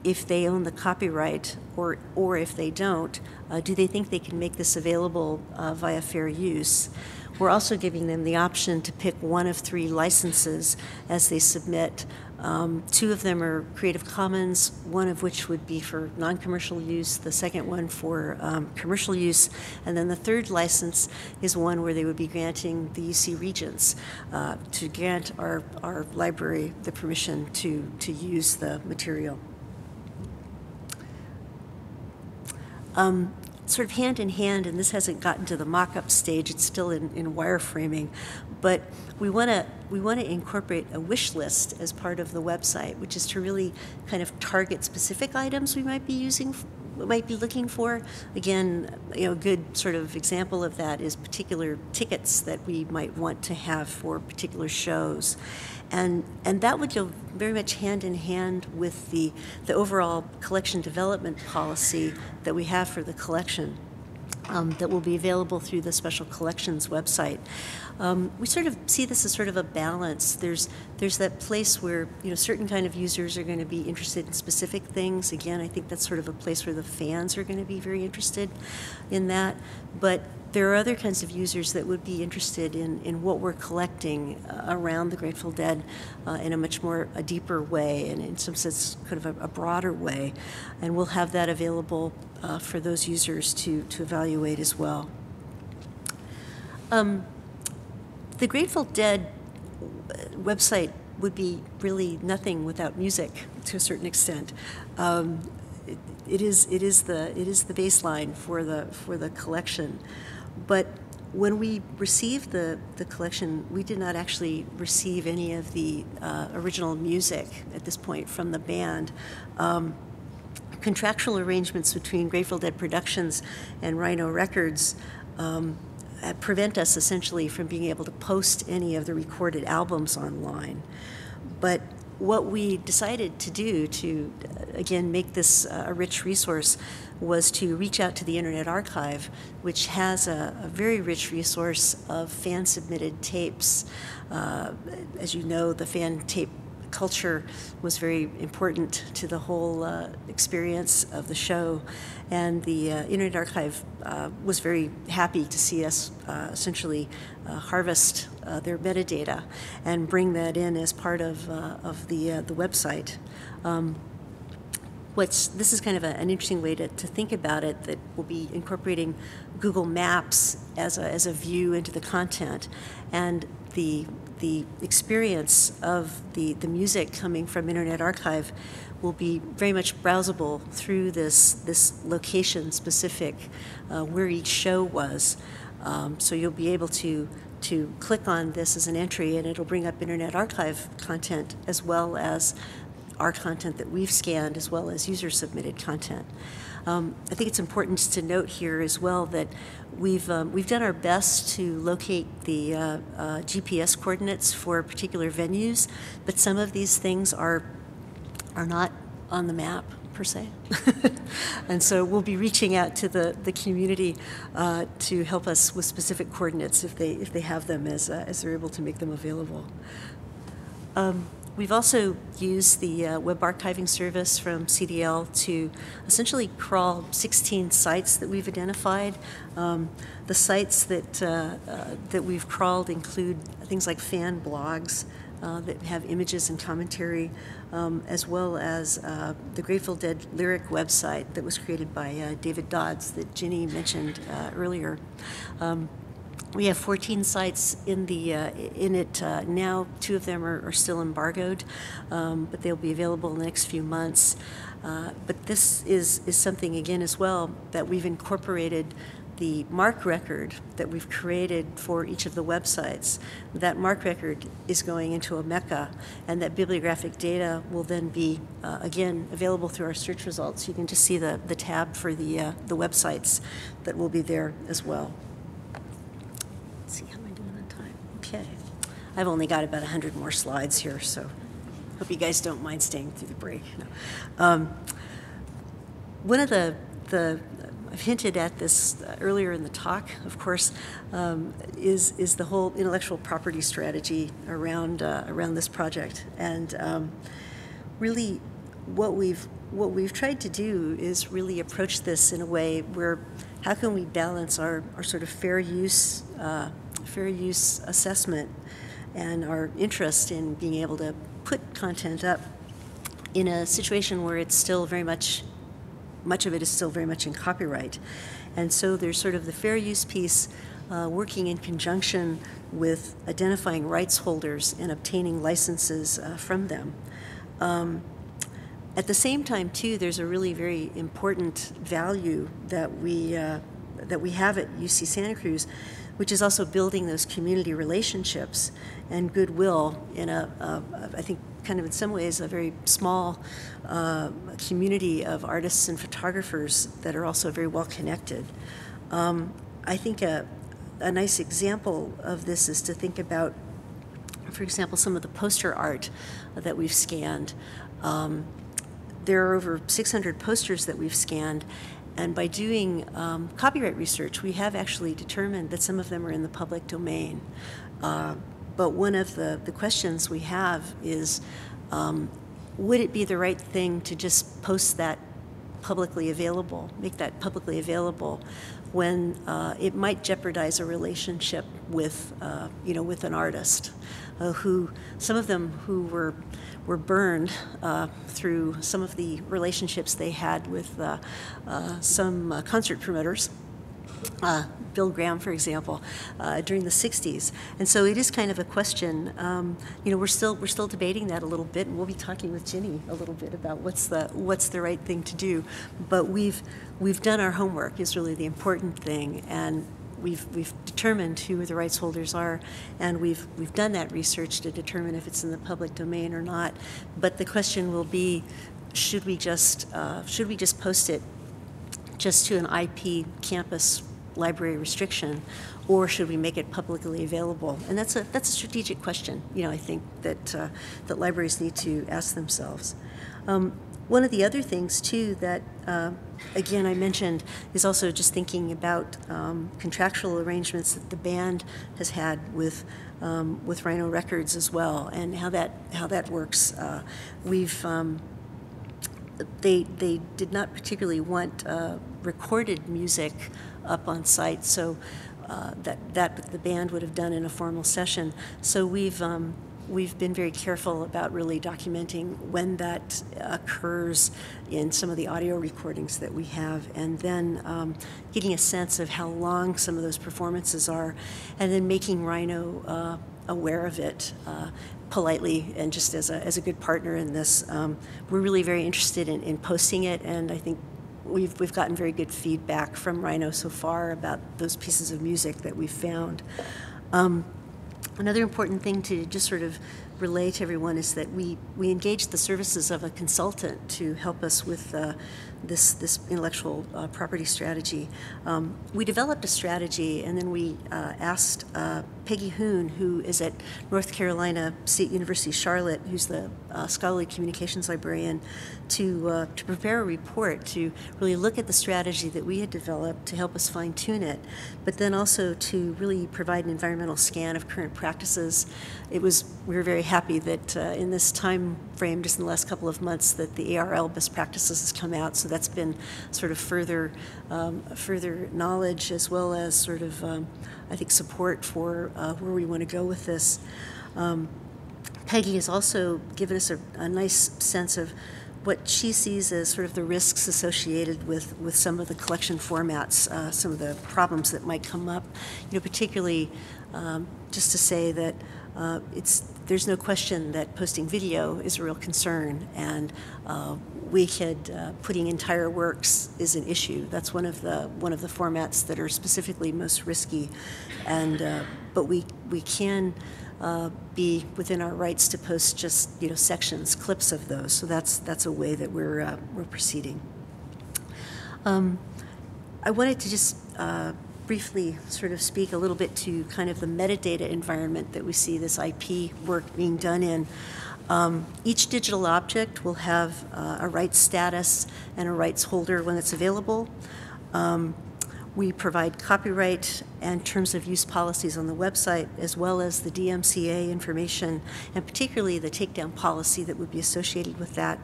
if they own the copyright or, or if they don't, uh, do they think they can make this available uh, via fair use? We're also giving them the option to pick one of three licenses as they submit. Um, two of them are Creative Commons, one of which would be for non commercial use, the second one for um, commercial use, and then the third license is one where they would be granting the UC Regents uh, to grant our, our library the permission to, to use the material. Um, sort of hand in hand, and this hasn't gotten to the mock-up stage, it's still in, in wireframing, but we want to we want to incorporate a wish list as part of the website, which is to really kind of target specific items we might be using might be looking for. Again, you know, a good sort of example of that is particular tickets that we might want to have for particular shows. And, and that would go very much hand in hand with the, the overall collection development policy that we have for the collection um, that will be available through the Special Collections website. Um, we sort of see this as sort of a balance. There's there's that place where you know certain kind of users are going to be interested in specific things. Again, I think that's sort of a place where the fans are going to be very interested in that. But there are other kinds of users that would be interested in, in what we're collecting uh, around the Grateful Dead uh, in a much more a deeper way and in some sense kind of a, a broader way. And we'll have that available uh, for those users to, to evaluate as well. Um, the Grateful Dead website would be really nothing without music to a certain extent. Um, it is it is the it is the baseline for the for the collection. But when we received the, the collection, we did not actually receive any of the uh, original music at this point from the band. Um, contractual arrangements between Grateful Dead Productions and Rhino Records um, uh, prevent us essentially from being able to post any of the recorded albums online. But what we decided to do to, again, make this a rich resource was to reach out to the Internet Archive, which has a, a very rich resource of fan submitted tapes. Uh, as you know, the fan tape culture was very important to the whole uh, experience of the show. And the uh, Internet Archive uh, was very happy to see us uh, essentially uh, harvest uh, their metadata and bring that in as part of, of the, the website. Um, what's this is kind of a, an interesting way to, to think about it that we'll be incorporating Google Maps as a, as a view into the content and the the experience of the, the music coming from Internet Archive will be very much browsable through this this location specific uh, where each show was. Um, so you'll be able to to click on this as an entry and it'll bring up Internet Archive content as well as our content that we've scanned as well as user submitted content. Um, I think it's important to note here as well that we've um, we've done our best to locate the uh, uh, GPS coordinates for particular venues, but some of these things are are not on the map per se. and so we'll be reaching out to the, the community uh, to help us with specific coordinates if they, if they have them as, uh, as they're able to make them available. Um, We've also used the uh, web archiving service from CDL to essentially crawl 16 sites that we've identified. Um, the sites that, uh, uh, that we've crawled include things like fan blogs uh, that have images and commentary, um, as well as uh, the Grateful Dead lyric website that was created by uh, David Dodds that Ginny mentioned earlier. Um, we have 14 sites in the uh, in it uh, now. Two of them are, are still embargoed, um, but they'll be available in the next few months. Uh, but this is is something again as well that we've incorporated the MARC record that we've created for each of the websites. That MARC record is going into Omeka, and that bibliographic data will then be, uh, again, available through our search results. You can just see the, the tab for the, uh, the websites that will be there as well. Okay. I've only got about 100 more slides here, so hope you guys don't mind staying through the break. No. Um, one of the, the I've hinted at this earlier in the talk, of course, um, is, is the whole intellectual property strategy around, uh, around this project. And um, really, what we've, what we've tried to do is really approach this in a way where how can we balance our, our sort of fair use uh, fair use assessment and our interest in being able to put content up in a situation where it's still very much, much of it is still very much in copyright. And so there's sort of the fair use piece uh, working in conjunction with identifying rights holders and obtaining licenses uh, from them. Um, at the same time, too, there's a really very important value that we uh, that we have at UC Santa Cruz, which is also building those community relationships and goodwill in a, a I think, kind of in some ways, a very small uh, community of artists and photographers that are also very well connected. Um, I think a, a nice example of this is to think about, for example, some of the poster art that we've scanned. Um, there are over 600 posters that we've scanned, and by doing um, copyright research, we have actually determined that some of them are in the public domain. Uh, but one of the, the questions we have is um, would it be the right thing to just post that publicly available, make that publicly available when uh, it might jeopardize a relationship with, uh, you know, with an artist uh, who, some of them who were were burned uh, through some of the relationships they had with uh, uh, some uh, concert promoters. Uh, Bill Graham, for example, uh, during the '60s, and so it is kind of a question. Um, you know, we're still we're still debating that a little bit, and we'll be talking with Ginny a little bit about what's the what's the right thing to do. But we've we've done our homework is really the important thing, and we've, we've determined who the rights holders are, and we've, we've done that research to determine if it's in the public domain or not. But the question will be, should we just, uh, should we just post it just to an IP campus library restriction, or should we make it publicly available? And that's a, that's a strategic question, you know, I think that, uh, that libraries need to ask themselves. Um, one of the other things, too, that, uh, again, I mentioned is also just thinking about um, contractual arrangements that the band has had with, um, with Rhino Records as well, and how that, how that works. Uh, we've, um, they, they did not particularly want uh, recorded music up on site, so uh, that, that the band would have done in a formal session. So we've, um, we've been very careful about really documenting when that occurs in some of the audio recordings that we have, and then um, getting a sense of how long some of those performances are, and then making Rhino uh, aware of it uh, politely and just as a, as a good partner in this. Um, we're really very interested in, in posting it, and I think we've, we've gotten very good feedback from Rhino so far about those pieces of music that we've found. Um, another important thing to just sort of relay to everyone is that we, we engaged the services of a consultant to help us with uh, this, this intellectual uh, property strategy. Um, we developed a strategy and then we uh, asked uh, Peggy Hoon, who is at North Carolina State University Charlotte, who's the uh, scholarly communications librarian, to, uh, to prepare a report to really look at the strategy that we had developed to help us fine tune it, but then also to really provide an environmental scan of current practices. It was, we were very happy that uh, in this time frame, just in the last couple of months, that the ARL best practices has come out. So that's been sort of further, um, further knowledge as well as sort of, um, I think, support for uh, where we want to go with this. Um, Peggy has also given us a, a nice sense of what she sees as sort of the risks associated with, with some of the collection formats, uh, some of the problems that might come up. You know, particularly um, just to say that uh, it's there's no question that posting video is a real concern, and uh, we uh, putting entire works is an issue. That's one of the one of the formats that are specifically most risky, and uh, but we we can uh, be within our rights to post just you know sections, clips of those. So that's that's a way that we're uh, we're proceeding. Um, I wanted to just uh, briefly sort of speak a little bit to kind of the metadata environment that we see this IP work being done in. Um, each digital object will have uh, a rights status and a rights holder when it's available. Um, we provide copyright and terms of use policies on the website, as well as the DMCA information, and particularly the takedown policy that would be associated with that.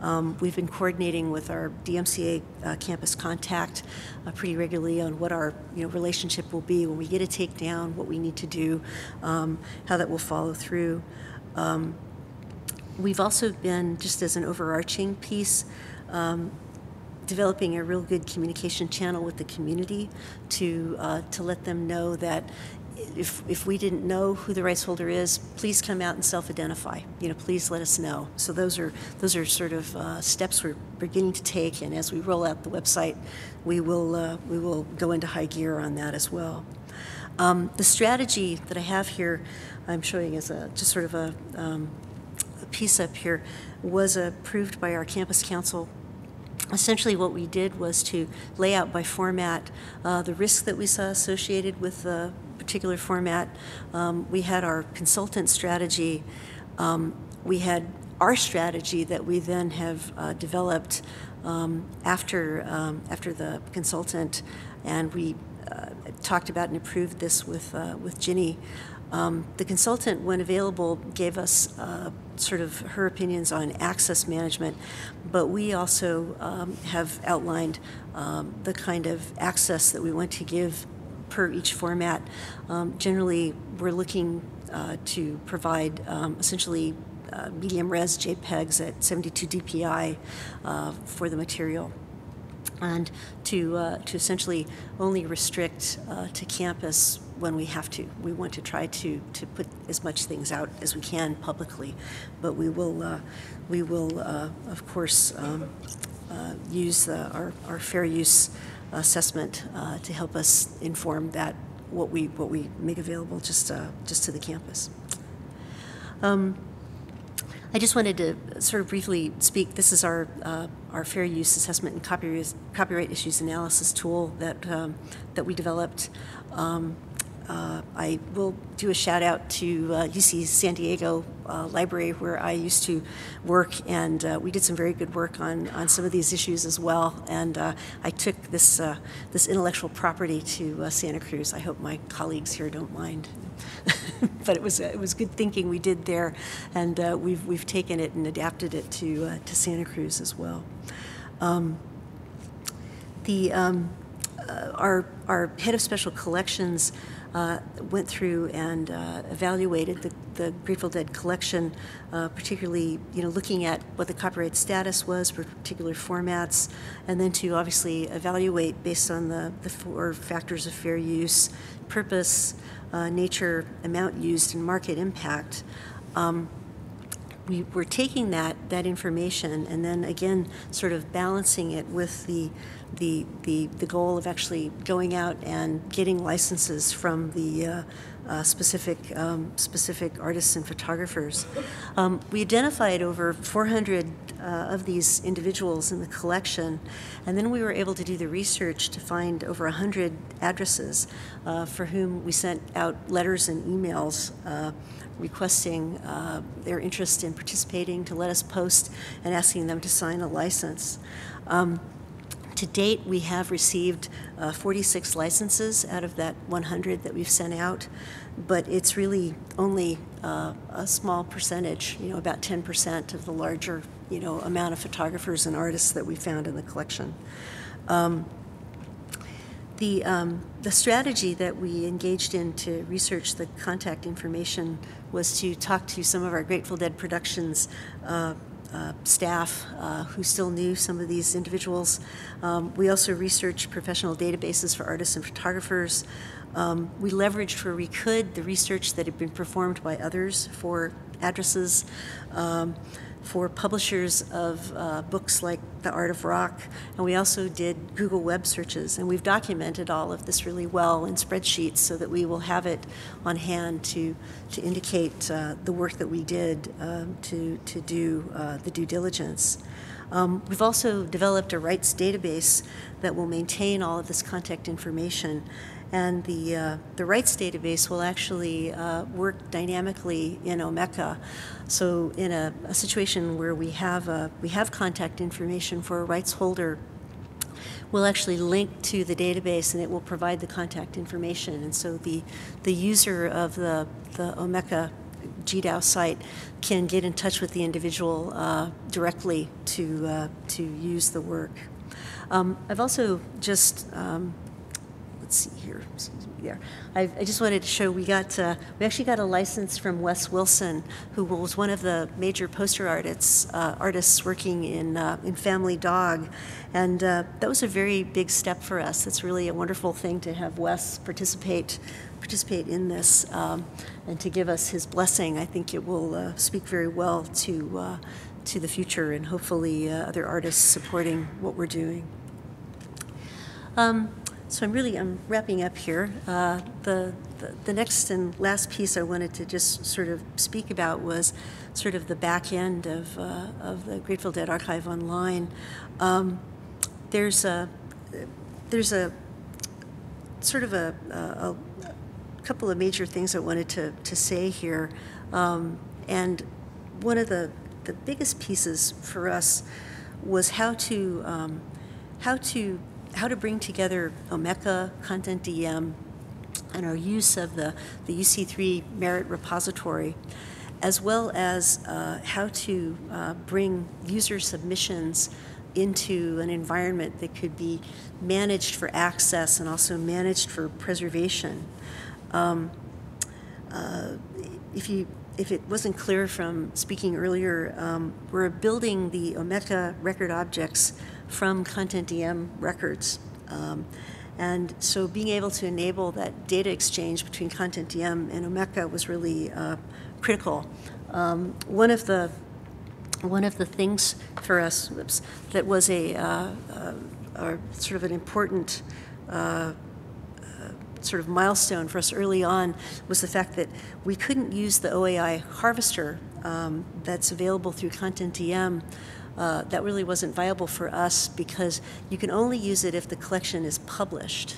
Um, we've been coordinating with our DMCA uh, campus contact uh, pretty regularly on what our you know, relationship will be when we get a takedown, what we need to do, um, how that will follow through. Um, we've also been, just as an overarching piece, um, developing a real good communication channel with the community to uh, to let them know that if, if we didn't know who the rights holder is, please come out and self-identify. You know, please let us know. So those are those are sort of uh, steps we're beginning to take, and as we roll out the website, we will uh, we will go into high gear on that as well. Um, the strategy that I have here, I'm showing as a just sort of a, um, a piece up here, was approved by our campus council essentially what we did was to lay out by format uh, the risks that we saw associated with the particular format. Um, we had our consultant strategy. Um, we had our strategy that we then have uh, developed um, after um, after the consultant, and we uh, talked about and approved this with uh, with Ginny. Um, the consultant, when available, gave us uh, sort of her opinions on access management, but we also um, have outlined um, the kind of access that we want to give per each format. Um, generally, we're looking uh, to provide um, essentially uh, medium res JPEGs at 72 DPI uh, for the material and to, uh, to essentially only restrict uh, to campus when we have to. We want to try to, to put as much things out as we can publicly, but we will, uh, we will uh, of course, um, uh, use uh, our, our fair use assessment to help us inform that what we what we make available just just to the campus. Um, I just wanted to sort of briefly speak. This is our our fair use assessment and copyright issues analysis tool that um, that we developed. Um, uh, I will do a shout out to uh, UC San Diego uh, Library, where I used to work, and uh, we did some very good work on, on some of these issues as well. And uh, I took this uh, this intellectual property to Santa Cruz. I hope my colleagues here don't mind, but it was it was good thinking we did there, and we've we've taken it and adapted it to to Santa Cruz as well. Um, the um, our our head of special collections uh, went through and uh, evaluated the, the, Grateful Dead collection, uh, particularly you know looking at what the copyright status was for particular formats, and then to obviously evaluate based on the, the four factors of fair use, purpose, uh, nature, amount used, and market impact. Um, we were taking that that information and then again sort of balancing it with the the the, the goal of actually going out and getting licenses from the uh, uh, specific um, specific artists and photographers. Um, we identified over 400 uh, of these individuals in the collection, and then we were able to do the research to find over 100 addresses uh, for whom we sent out letters and emails uh, requesting uh, their interest in participating to let us post and asking them to sign a license. Um, to date, we have received uh, 46 licenses out of that 100 that we've sent out, but it's really only uh, a small percentage, you know, about 10% of the larger, you know, amount of photographers and artists that we found in the collection. Um, the, um, the strategy that we engaged in to research the contact information was to talk to some of our Grateful Dead Productions uh, uh, staff uh, who still knew some of these individuals. Um, we also researched professional databases for artists and photographers. Um, we leveraged where we could the research that had been performed by others for addresses. Um, for publishers of uh, books like The Art of Rock, and we also did Google web searches, and we've documented all of this really well in spreadsheets so that we will have it on hand to, to indicate uh, the work that we did um, to, to do uh, the due diligence. Um, we've also developed a rights database that will maintain all of this contact information and the, uh, the rights database will actually uh, work dynamically in Omeka. So in a, a, situation where we have, a, we have contact information for a rights holder, we'll actually link to the database and it will provide the contact information. And so the, the user of the, the Omeka GDAO site can get in touch with the individual uh, directly to, uh, to use the work. Um, I've also just um, let's see here, there. I, I, just wanted to show we got uh, we actually got a license from Wes Wilson, who was one of the major poster artists uh, artists working in uh, in Family Dog, and uh, that was a very big step for us. It's really a wonderful thing to have Wes participate participate in this um, and to give us his blessing. I think it will uh, speak very well to uh, to the future and hopefully other artists supporting what we're doing. Um, so I'm really I'm wrapping up here. Uh, the, the, the next and last piece I wanted to just sort of speak about was sort of the back end of uh, of the Grateful Dead Archive online. Um, there's a there's a sort of a, a, a, couple of major things I wanted to, to say here, um, and one of the the biggest pieces for us was how to um, how to how to bring together Omeka, CONTENTdm, and our use of the, the UC3 Merritt Repository, as well as uh, how to uh, bring user submissions into an environment that could be managed for access and also managed for preservation. Um, uh, if you if it wasn't clear from speaking earlier, um, we're building the Omeka record objects from CONTENTdm records. Um, and so being able to enable that data exchange between CONTENTdm and Omeka was really uh, critical. Um, one of the one of the things for us oops, that was a, uh, uh, a sort of an important uh, sort of milestone for us early on was the fact that we couldn't use the OAI harvester um, that's available through CONTENTdm. Uh, that really wasn't viable for us because you can only use it if the collection is published.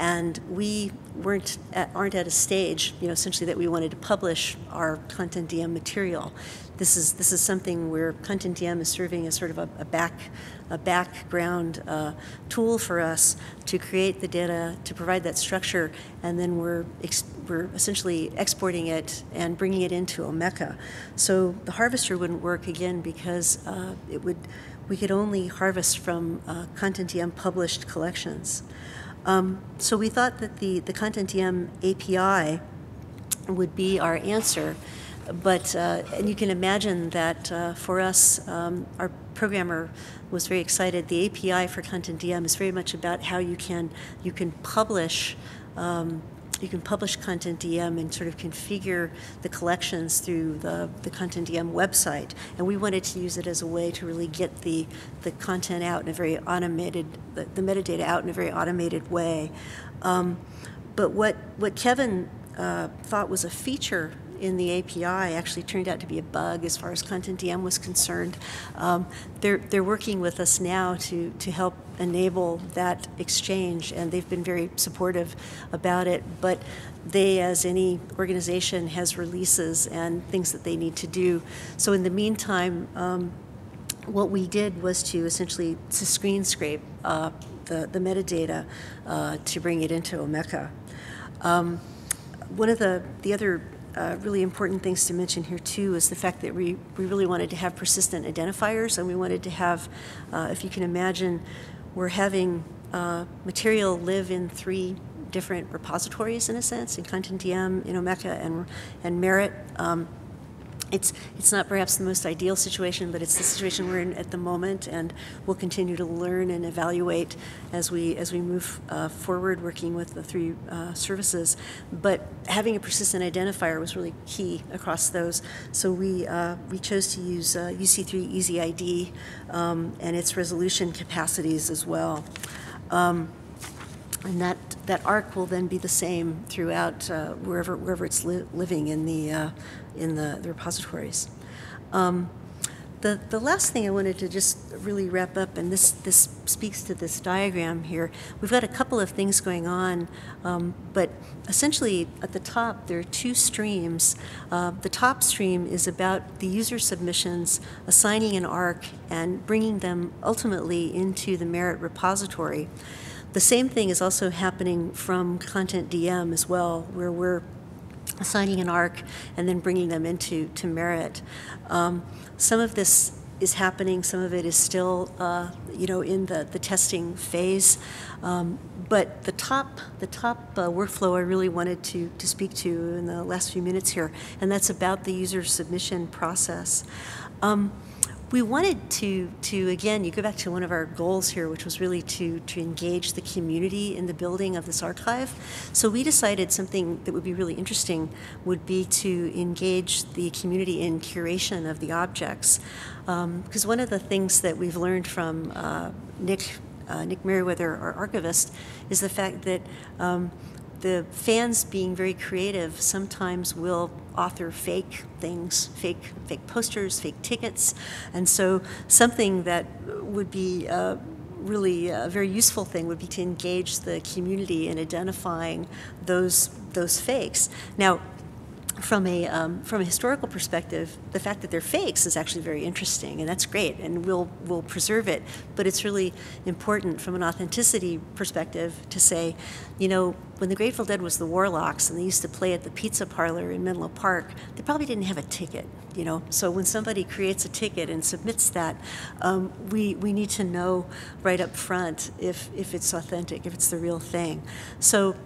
And we weren't at, aren't at a stage, you know, essentially that we wanted to publish our CONTENTdm material. This is this is something where CONTENTdm is serving as sort of a, a back a background uh, tool for us to create the data, to provide that structure, and then we're, we're essentially exporting it and bringing it into Omeka. So the harvester wouldn't work again because uh, it would, we could only harvest from uh, CONTENTdm published collections. Um, so we thought that the, the CONTENTdm API would be our answer but uh, and you can imagine that uh, for us, um, our programmer was very excited. The API for CONTENTdm is very much about how you can you can publish. Um, you can publish CONTENTdm and sort of configure the collections through the, the CONTENTdm website. And we wanted to use it as a way to really get the, the content out in a very automated, the, the metadata out in a very automated way. Um, but what, what Kevin uh, thought was a feature in the API actually turned out to be a bug as far as CONTENTdm was concerned. Um, they're, they're working with us now to, to help enable that exchange, and they've been very supportive about it. But they, as any organization, has releases and things that they need to do. So in the meantime, um, what we did was to essentially to screen scrape uh, the, the metadata uh, to bring it into Omeka. Um, one of the, the other uh, really important things to mention here too is the fact that we, we really wanted to have persistent identifiers and we wanted to have, uh, if you can imagine, we're having uh, material live in three different repositories in a sense, in CONTENTdm, in Omeka, and, and Merritt. Um, it's it's not perhaps the most ideal situation, but it's the situation we're in at the moment, and we'll continue to learn and evaluate as we as we move uh, forward, working with the three uh, services. But having a persistent identifier was really key across those. So we uh, we chose to use UC3 uh, EZID um, and its resolution capacities as well. Um, and that, that ARK will then be the same throughout uh, wherever, wherever it's li living in the, uh, in the, the repositories. Um, the, the last thing I wanted to just really wrap up, and this, this speaks to this diagram here, we've got a couple of things going on, um, but essentially at the top there are two streams. Uh, the top stream is about the user submissions, assigning an ARK, and bringing them ultimately into the Merritt repository. The same thing is also happening from CONTENTdm as well, where we're assigning an ARK and then bringing them into to Merritt. Um, some of this is happening, some of it is still, uh, you know, in the, the testing phase. Um, but the top, the top uh, workflow I really wanted to, to speak to in the last few minutes here, and that's about the user submission process. Um, we wanted to, to again, you go back to one of our goals here, which was really to, to engage the community in the building of this archive. So we decided something that would be really interesting would be to engage the community in curation of the objects. Because um, one of the things that we've learned from uh, Nick, uh, Nick Meriwether, our archivist, is the fact that um, the fans being very creative sometimes will author fake things, fake fake posters, fake tickets, and so something that would be uh, really a very useful thing would be to engage the community in identifying those those fakes. Now, from a um, from a historical perspective, the fact that they're fakes is actually very interesting, and that's great, and we'll we'll preserve it. But it's really important from an authenticity perspective to say, you know, when the Grateful Dead was the Warlocks and they used to play at the pizza parlor in Menlo Park, they probably didn't have a ticket, you know. So when somebody creates a ticket and submits that, um, we we need to know right up front if if it's authentic, if it's the real thing. So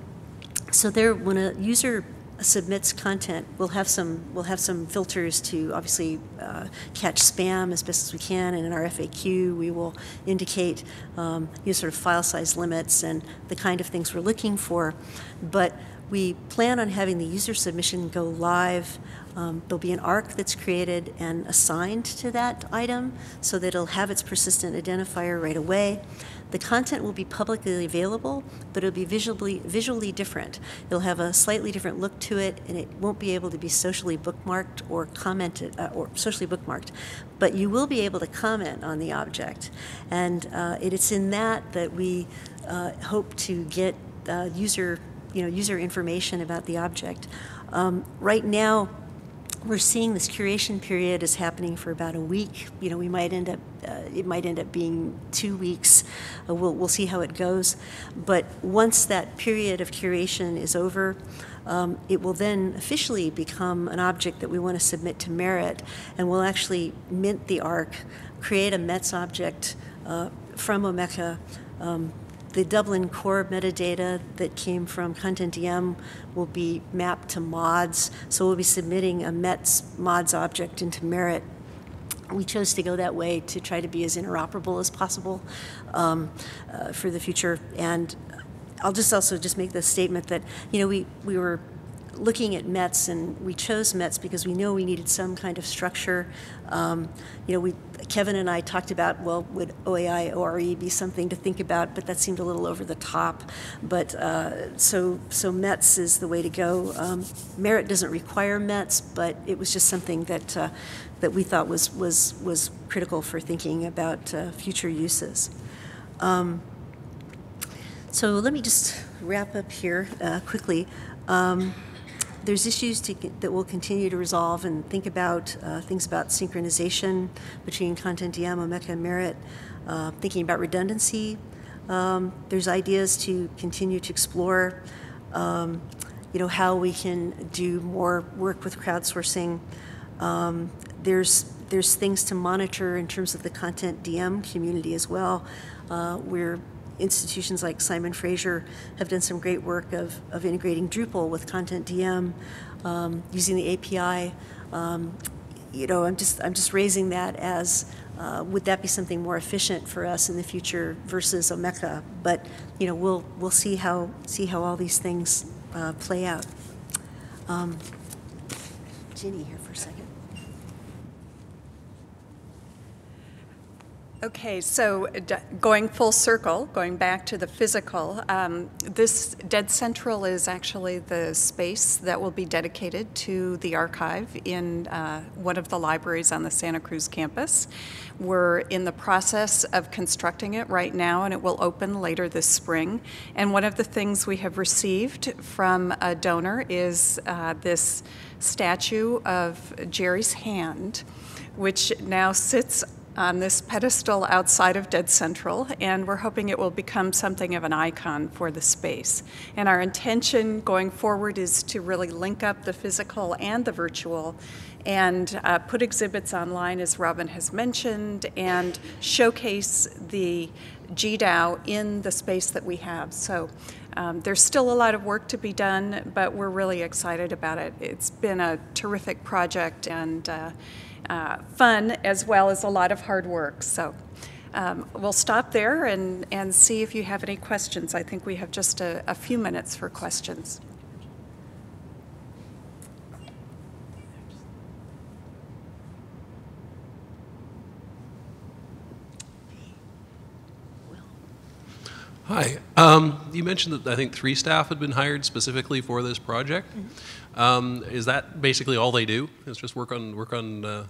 so there, when a user submits content, we'll have some we'll have some filters to obviously uh, catch spam as best as we can, and in our FAQ we will indicate um, you know, sort of file size limits and the kind of things we're looking for. But We plan on having the user submission go live. Um, there'll be an ARK that's created and assigned to that item so that it'll have its persistent identifier right away. The content will be publicly available, but it'll be visually, visually different. It'll have a slightly different look to it, and it won't be able to be socially bookmarked or commented, uh, or socially bookmarked. But you will be able to comment on the object. And uh, it, it's in that that we uh, hope to get uh, user, you know, user information about the object. Um, right now, we're seeing this curation period is happening for about a week. You know, we might end up, uh, it might end up being two weeks. Uh, we'll, we'll see how it goes. But once that period of curation is over, um, it will then officially become an object that we want to submit to Merritt, and we'll actually mint the ARK, create a METS object uh, from Omeka, um, the Dublin core metadata that came from CONTENTdm will be mapped to MODS, so we'll be submitting a METS MODS object into Merritt. We chose to go that way to try to be as interoperable as possible um, uh, for the future. And I'll just also just make the statement that, you know, we, we were looking at METS, and we chose METS because we know we needed some kind of structure. Um, you know, we Kevin and I talked about, well, would OAI ORE be something to think about? But that seemed a little over the top. But uh, so so METS is the way to go. Um, Merritt doesn't require METS, but it was just something that uh, that we thought was was was critical for thinking about uh, future uses. Um, so let me just wrap up here uh, quickly. There's issues to, that we'll continue to resolve and think about uh, things about synchronization between CONTENTdm, Omeka, and Merritt, uh, thinking about redundancy. Um, there's ideas to continue to explore, um, you know, how we can do more work with crowdsourcing. Um, there's there's things to monitor in terms of the CONTENTdm community as well. Uh, we're institutions like Simon Fraser have done some great work of, of integrating Drupal with CONTENTdm, um, using the API. Um, you know, I'm just I'm just raising that as uh, would that be something more efficient for us in the future versus Omeka? But you know, we'll we'll see how see how all these things uh, play out. Um, Ginny here for a second. Okay, so going full circle, going back to the physical, um, this Dead Central is actually the space that will be dedicated to the archive in uh, one of the libraries on the Santa Cruz campus. We're in the process of constructing it right now, and it will open later this spring. And one of the things we have received from a donor is uh, this statue of Jerry's hand, which now sits on this pedestal outside of Dead Central, and we're hoping it will become something of an icon for the space. And our intention going forward is to really link up the physical and the virtual and uh, put exhibits online, as Robin has mentioned, and showcase the GDAO in the space that we have. So um, there's still a lot of work to be done, but we're really excited about it. It's been a terrific project, and uh, uh, fun as well as a lot of hard work. So um, we'll stop there and, and see if you have any questions. I think we have just a, a few minutes for questions. Hi. Um, you mentioned that I think three staff had been hired specifically for this project. Mm -hmm. Um, is that basically all they do? Is just work on work on? Uh...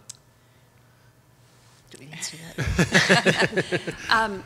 Do we answer that? um,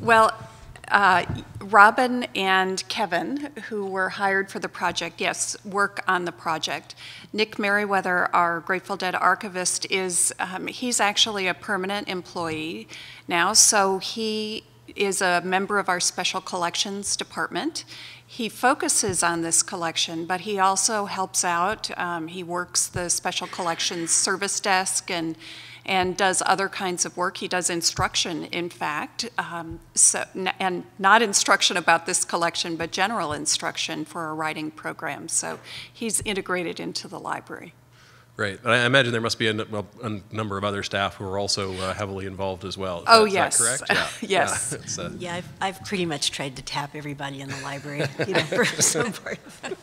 well. Uh, Robin and Kevin, who were hired for the project, yes, work on the project. Nick Meriwether, our Grateful Dead archivist, is um, he's actually a permanent employee now, so he is a member of our special collections department. He focuses on this collection, but he also helps out. Um, he works the special collections service desk and and does other kinds of work. He does instruction, in fact, um, so, and not instruction about this collection, but general instruction for a writing program. So he's integrated into the library. Right, but I imagine there must be a, n- well, a number of other staff who are also uh, heavily involved as well. Is Oh, that- is that yes. correct? Yeah. Yes. Yeah, it's, uh, Yeah, I've, I've pretty much tried to tap everybody in the library, you know, for some part of it.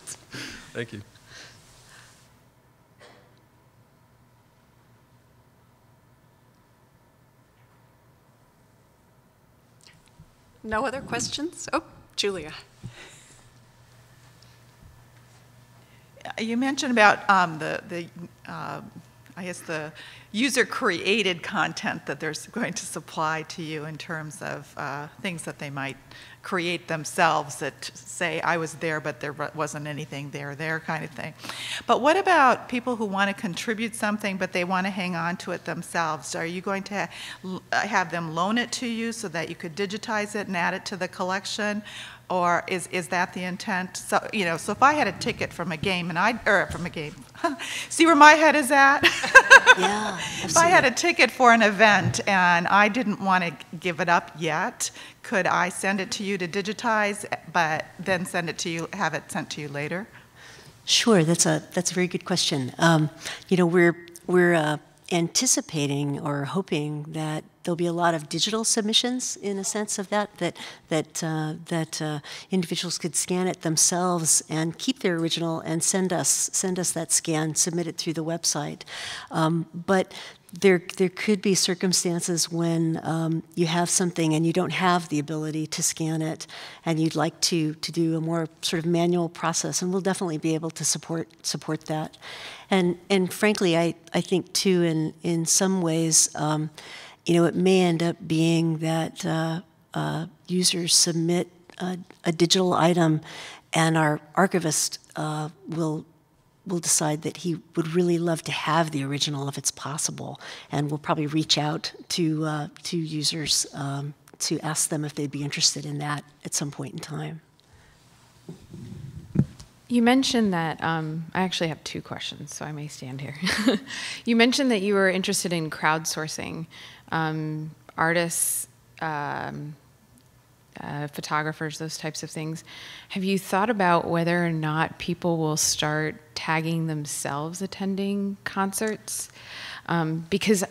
Thank you. No other questions? Oh, Julia. You mentioned about um, the, the uh, I guess, the user-created content that they're going to supply to you in terms of uh, things that they might create themselves that say, I was there, but there wasn't anything there, there kind of thing. But what about people who want to contribute something, but they want to hang on to it themselves? Are you going to ha- have them loan it to you so that you could digitize it and add it to the collection? Or is, is that the intent? So, you know, so if I had a ticket from a game and I, or from a game, see where my head is at? Yeah, If I had a ticket for an event and I didn't want to give it up yet, could I send it to you to digitize, but then send it to you, have it sent to you later? Sure, that's a that's a very good question. Um, you know, we're we're uh, anticipating or hoping that there'll be a lot of digital submissions in a sense of that that that uh, that uh, individuals could scan it themselves and keep their original and send us send us that scan, submit it through the website. Um, but there, there could be circumstances when um, you have something and you don't have the ability to scan it, and you'd like to to do a more sort of manual process, and we'll definitely be able to support support that. And and frankly, I, I think too in in some ways, um, you know, it may end up being that uh, uh, users submit a, a digital item, and our archivist uh, will will decide that he would really love to have the original if it's possible, and will probably reach out to uh, to users um, to ask them if they'd be interested in that at some point in time. You mentioned that, um, I actually have two questions, so I may stand here. you mentioned that you were interested in crowdsourcing um, artists, um, uh, photographers, those types of things. Have you thought about whether or not people will start tagging themselves attending concerts? Um, because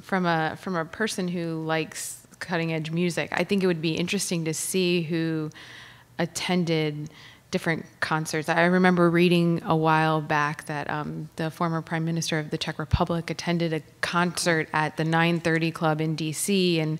from a from a person who likes cutting edge music, I think it would be interesting to see who attended different concerts. I remember reading a while back that um, the former prime minister of the Czech Republic attended a concert at the 930 Club in D.C. and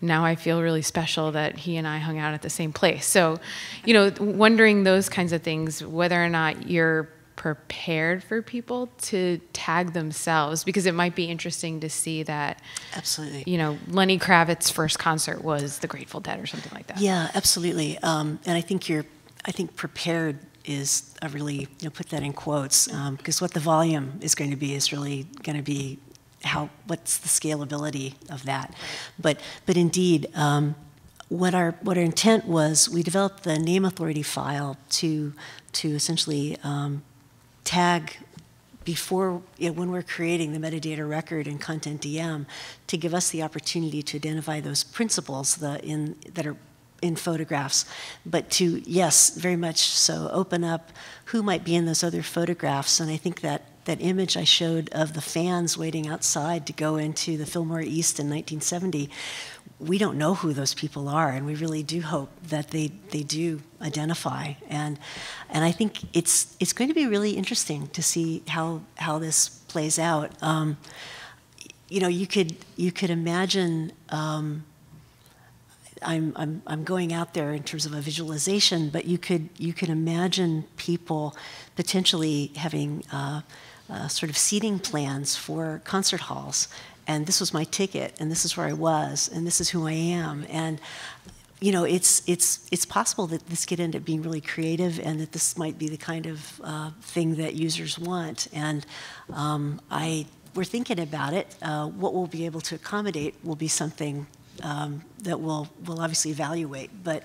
now I feel really special that he and I hung out at the same place. So, you know, wondering those kinds of things, whether or not you're prepared for people to tag themselves because it might be interesting to see that Absolutely. you know lenny kravitz's first concert was the grateful dead or something like that Yeah, absolutely. Um, and I think you're, I think prepared is a really, you know, put that in quotes, because what the volume is going to be is really going to be how, what's the scalability of that. But, but indeed, um, what our, what our intent was, we developed the name authority file to, to essentially um, tag before, you know, when we're creating the metadata record in CONTENTdm, to give us the opportunity to identify those principals the, in, that are in photographs, but to, yes, very much so, open up who might be in those other photographs. And I think that that image I showed of the fans waiting outside to go into the Fillmore East in 1970, we don't know who those people are, and we really do hope that they, they do identify. And, and I think it's, it's going to be really interesting to see how, how this plays out. Um, you know, you could, you could imagine. Um, I'm, I'm, I'm going out there in terms of a visualization, but you could, you could imagine people potentially having uh, uh, sort of seating plans for concert halls. And this was my ticket, and this is where I was, and this is who I am. And you know, it's it's it's possible that this could end up being really creative, and that this might be the kind of uh, thing that users want. And um, I we're thinking about it. Uh, what we'll be able to accommodate will be something um, that we'll we'll obviously evaluate. But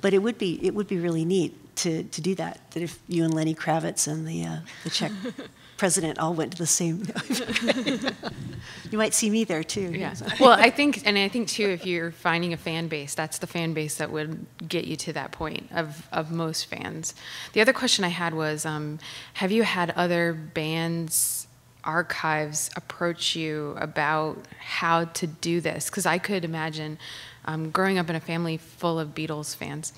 but it would be it would be really neat to, to do that. That if you and Lenny Kravitz and the, uh, the Czech president all went to the same, you might see me there too. Yeah. Well, I think, and I think too, if you're finding a fan base, that's the fan base that would get you to that point of, of most fans. The other question I had was, um, have you had other bands, archives approach you about how to do this? Because I could imagine, um, growing up in a family full of Beatles fans.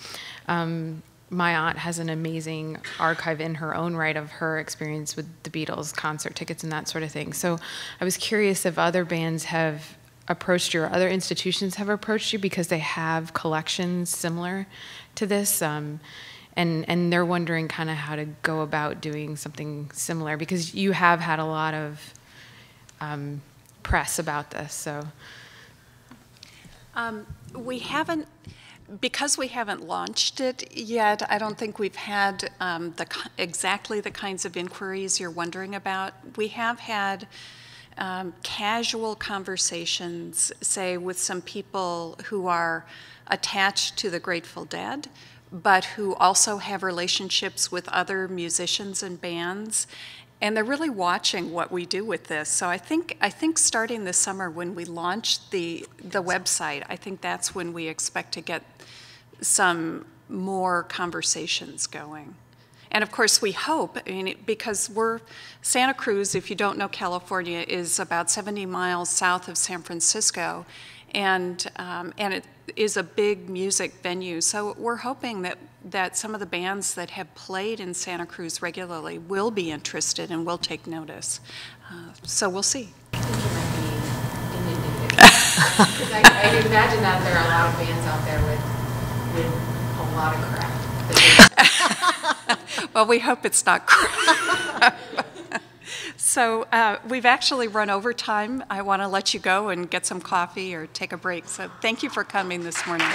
Um, my aunt has an amazing archive in her own right of her experience with the Beatles, concert tickets, and that sort of thing. So I was curious if other bands have approached you or other institutions have approached you because they have collections similar to this. Um, and, and they're wondering kind of how to go about doing something similar because you have had a lot of um, press about this. So Um, We haven't, because we haven't launched it yet, I don't think we've had um, the, exactly the kinds of inquiries you're wondering about. We have had um, casual conversations, say, with some people who are attached to the Grateful Dead, but who also have relationships with other musicians and bands. And they're really watching what we do with this. So I think I think starting this summer when we launch the the website, I think that's when we expect to get some more conversations going. And of course, we hope, I mean, because we're, Santa Cruz, if you don't know California, is about 70 miles south of San Francisco, and, um, and it is a big music venue. So we're hoping that, that some of the bands that have played in Santa Cruz regularly will be interested and will take notice. Uh, So we'll see. I, I imagine that there are a lot of bands out there with, with a lot of crap. Well, we hope it's not crap. So uh, we've actually run over time. I want to let you go and get some coffee or take a break. So thank you for coming this morning.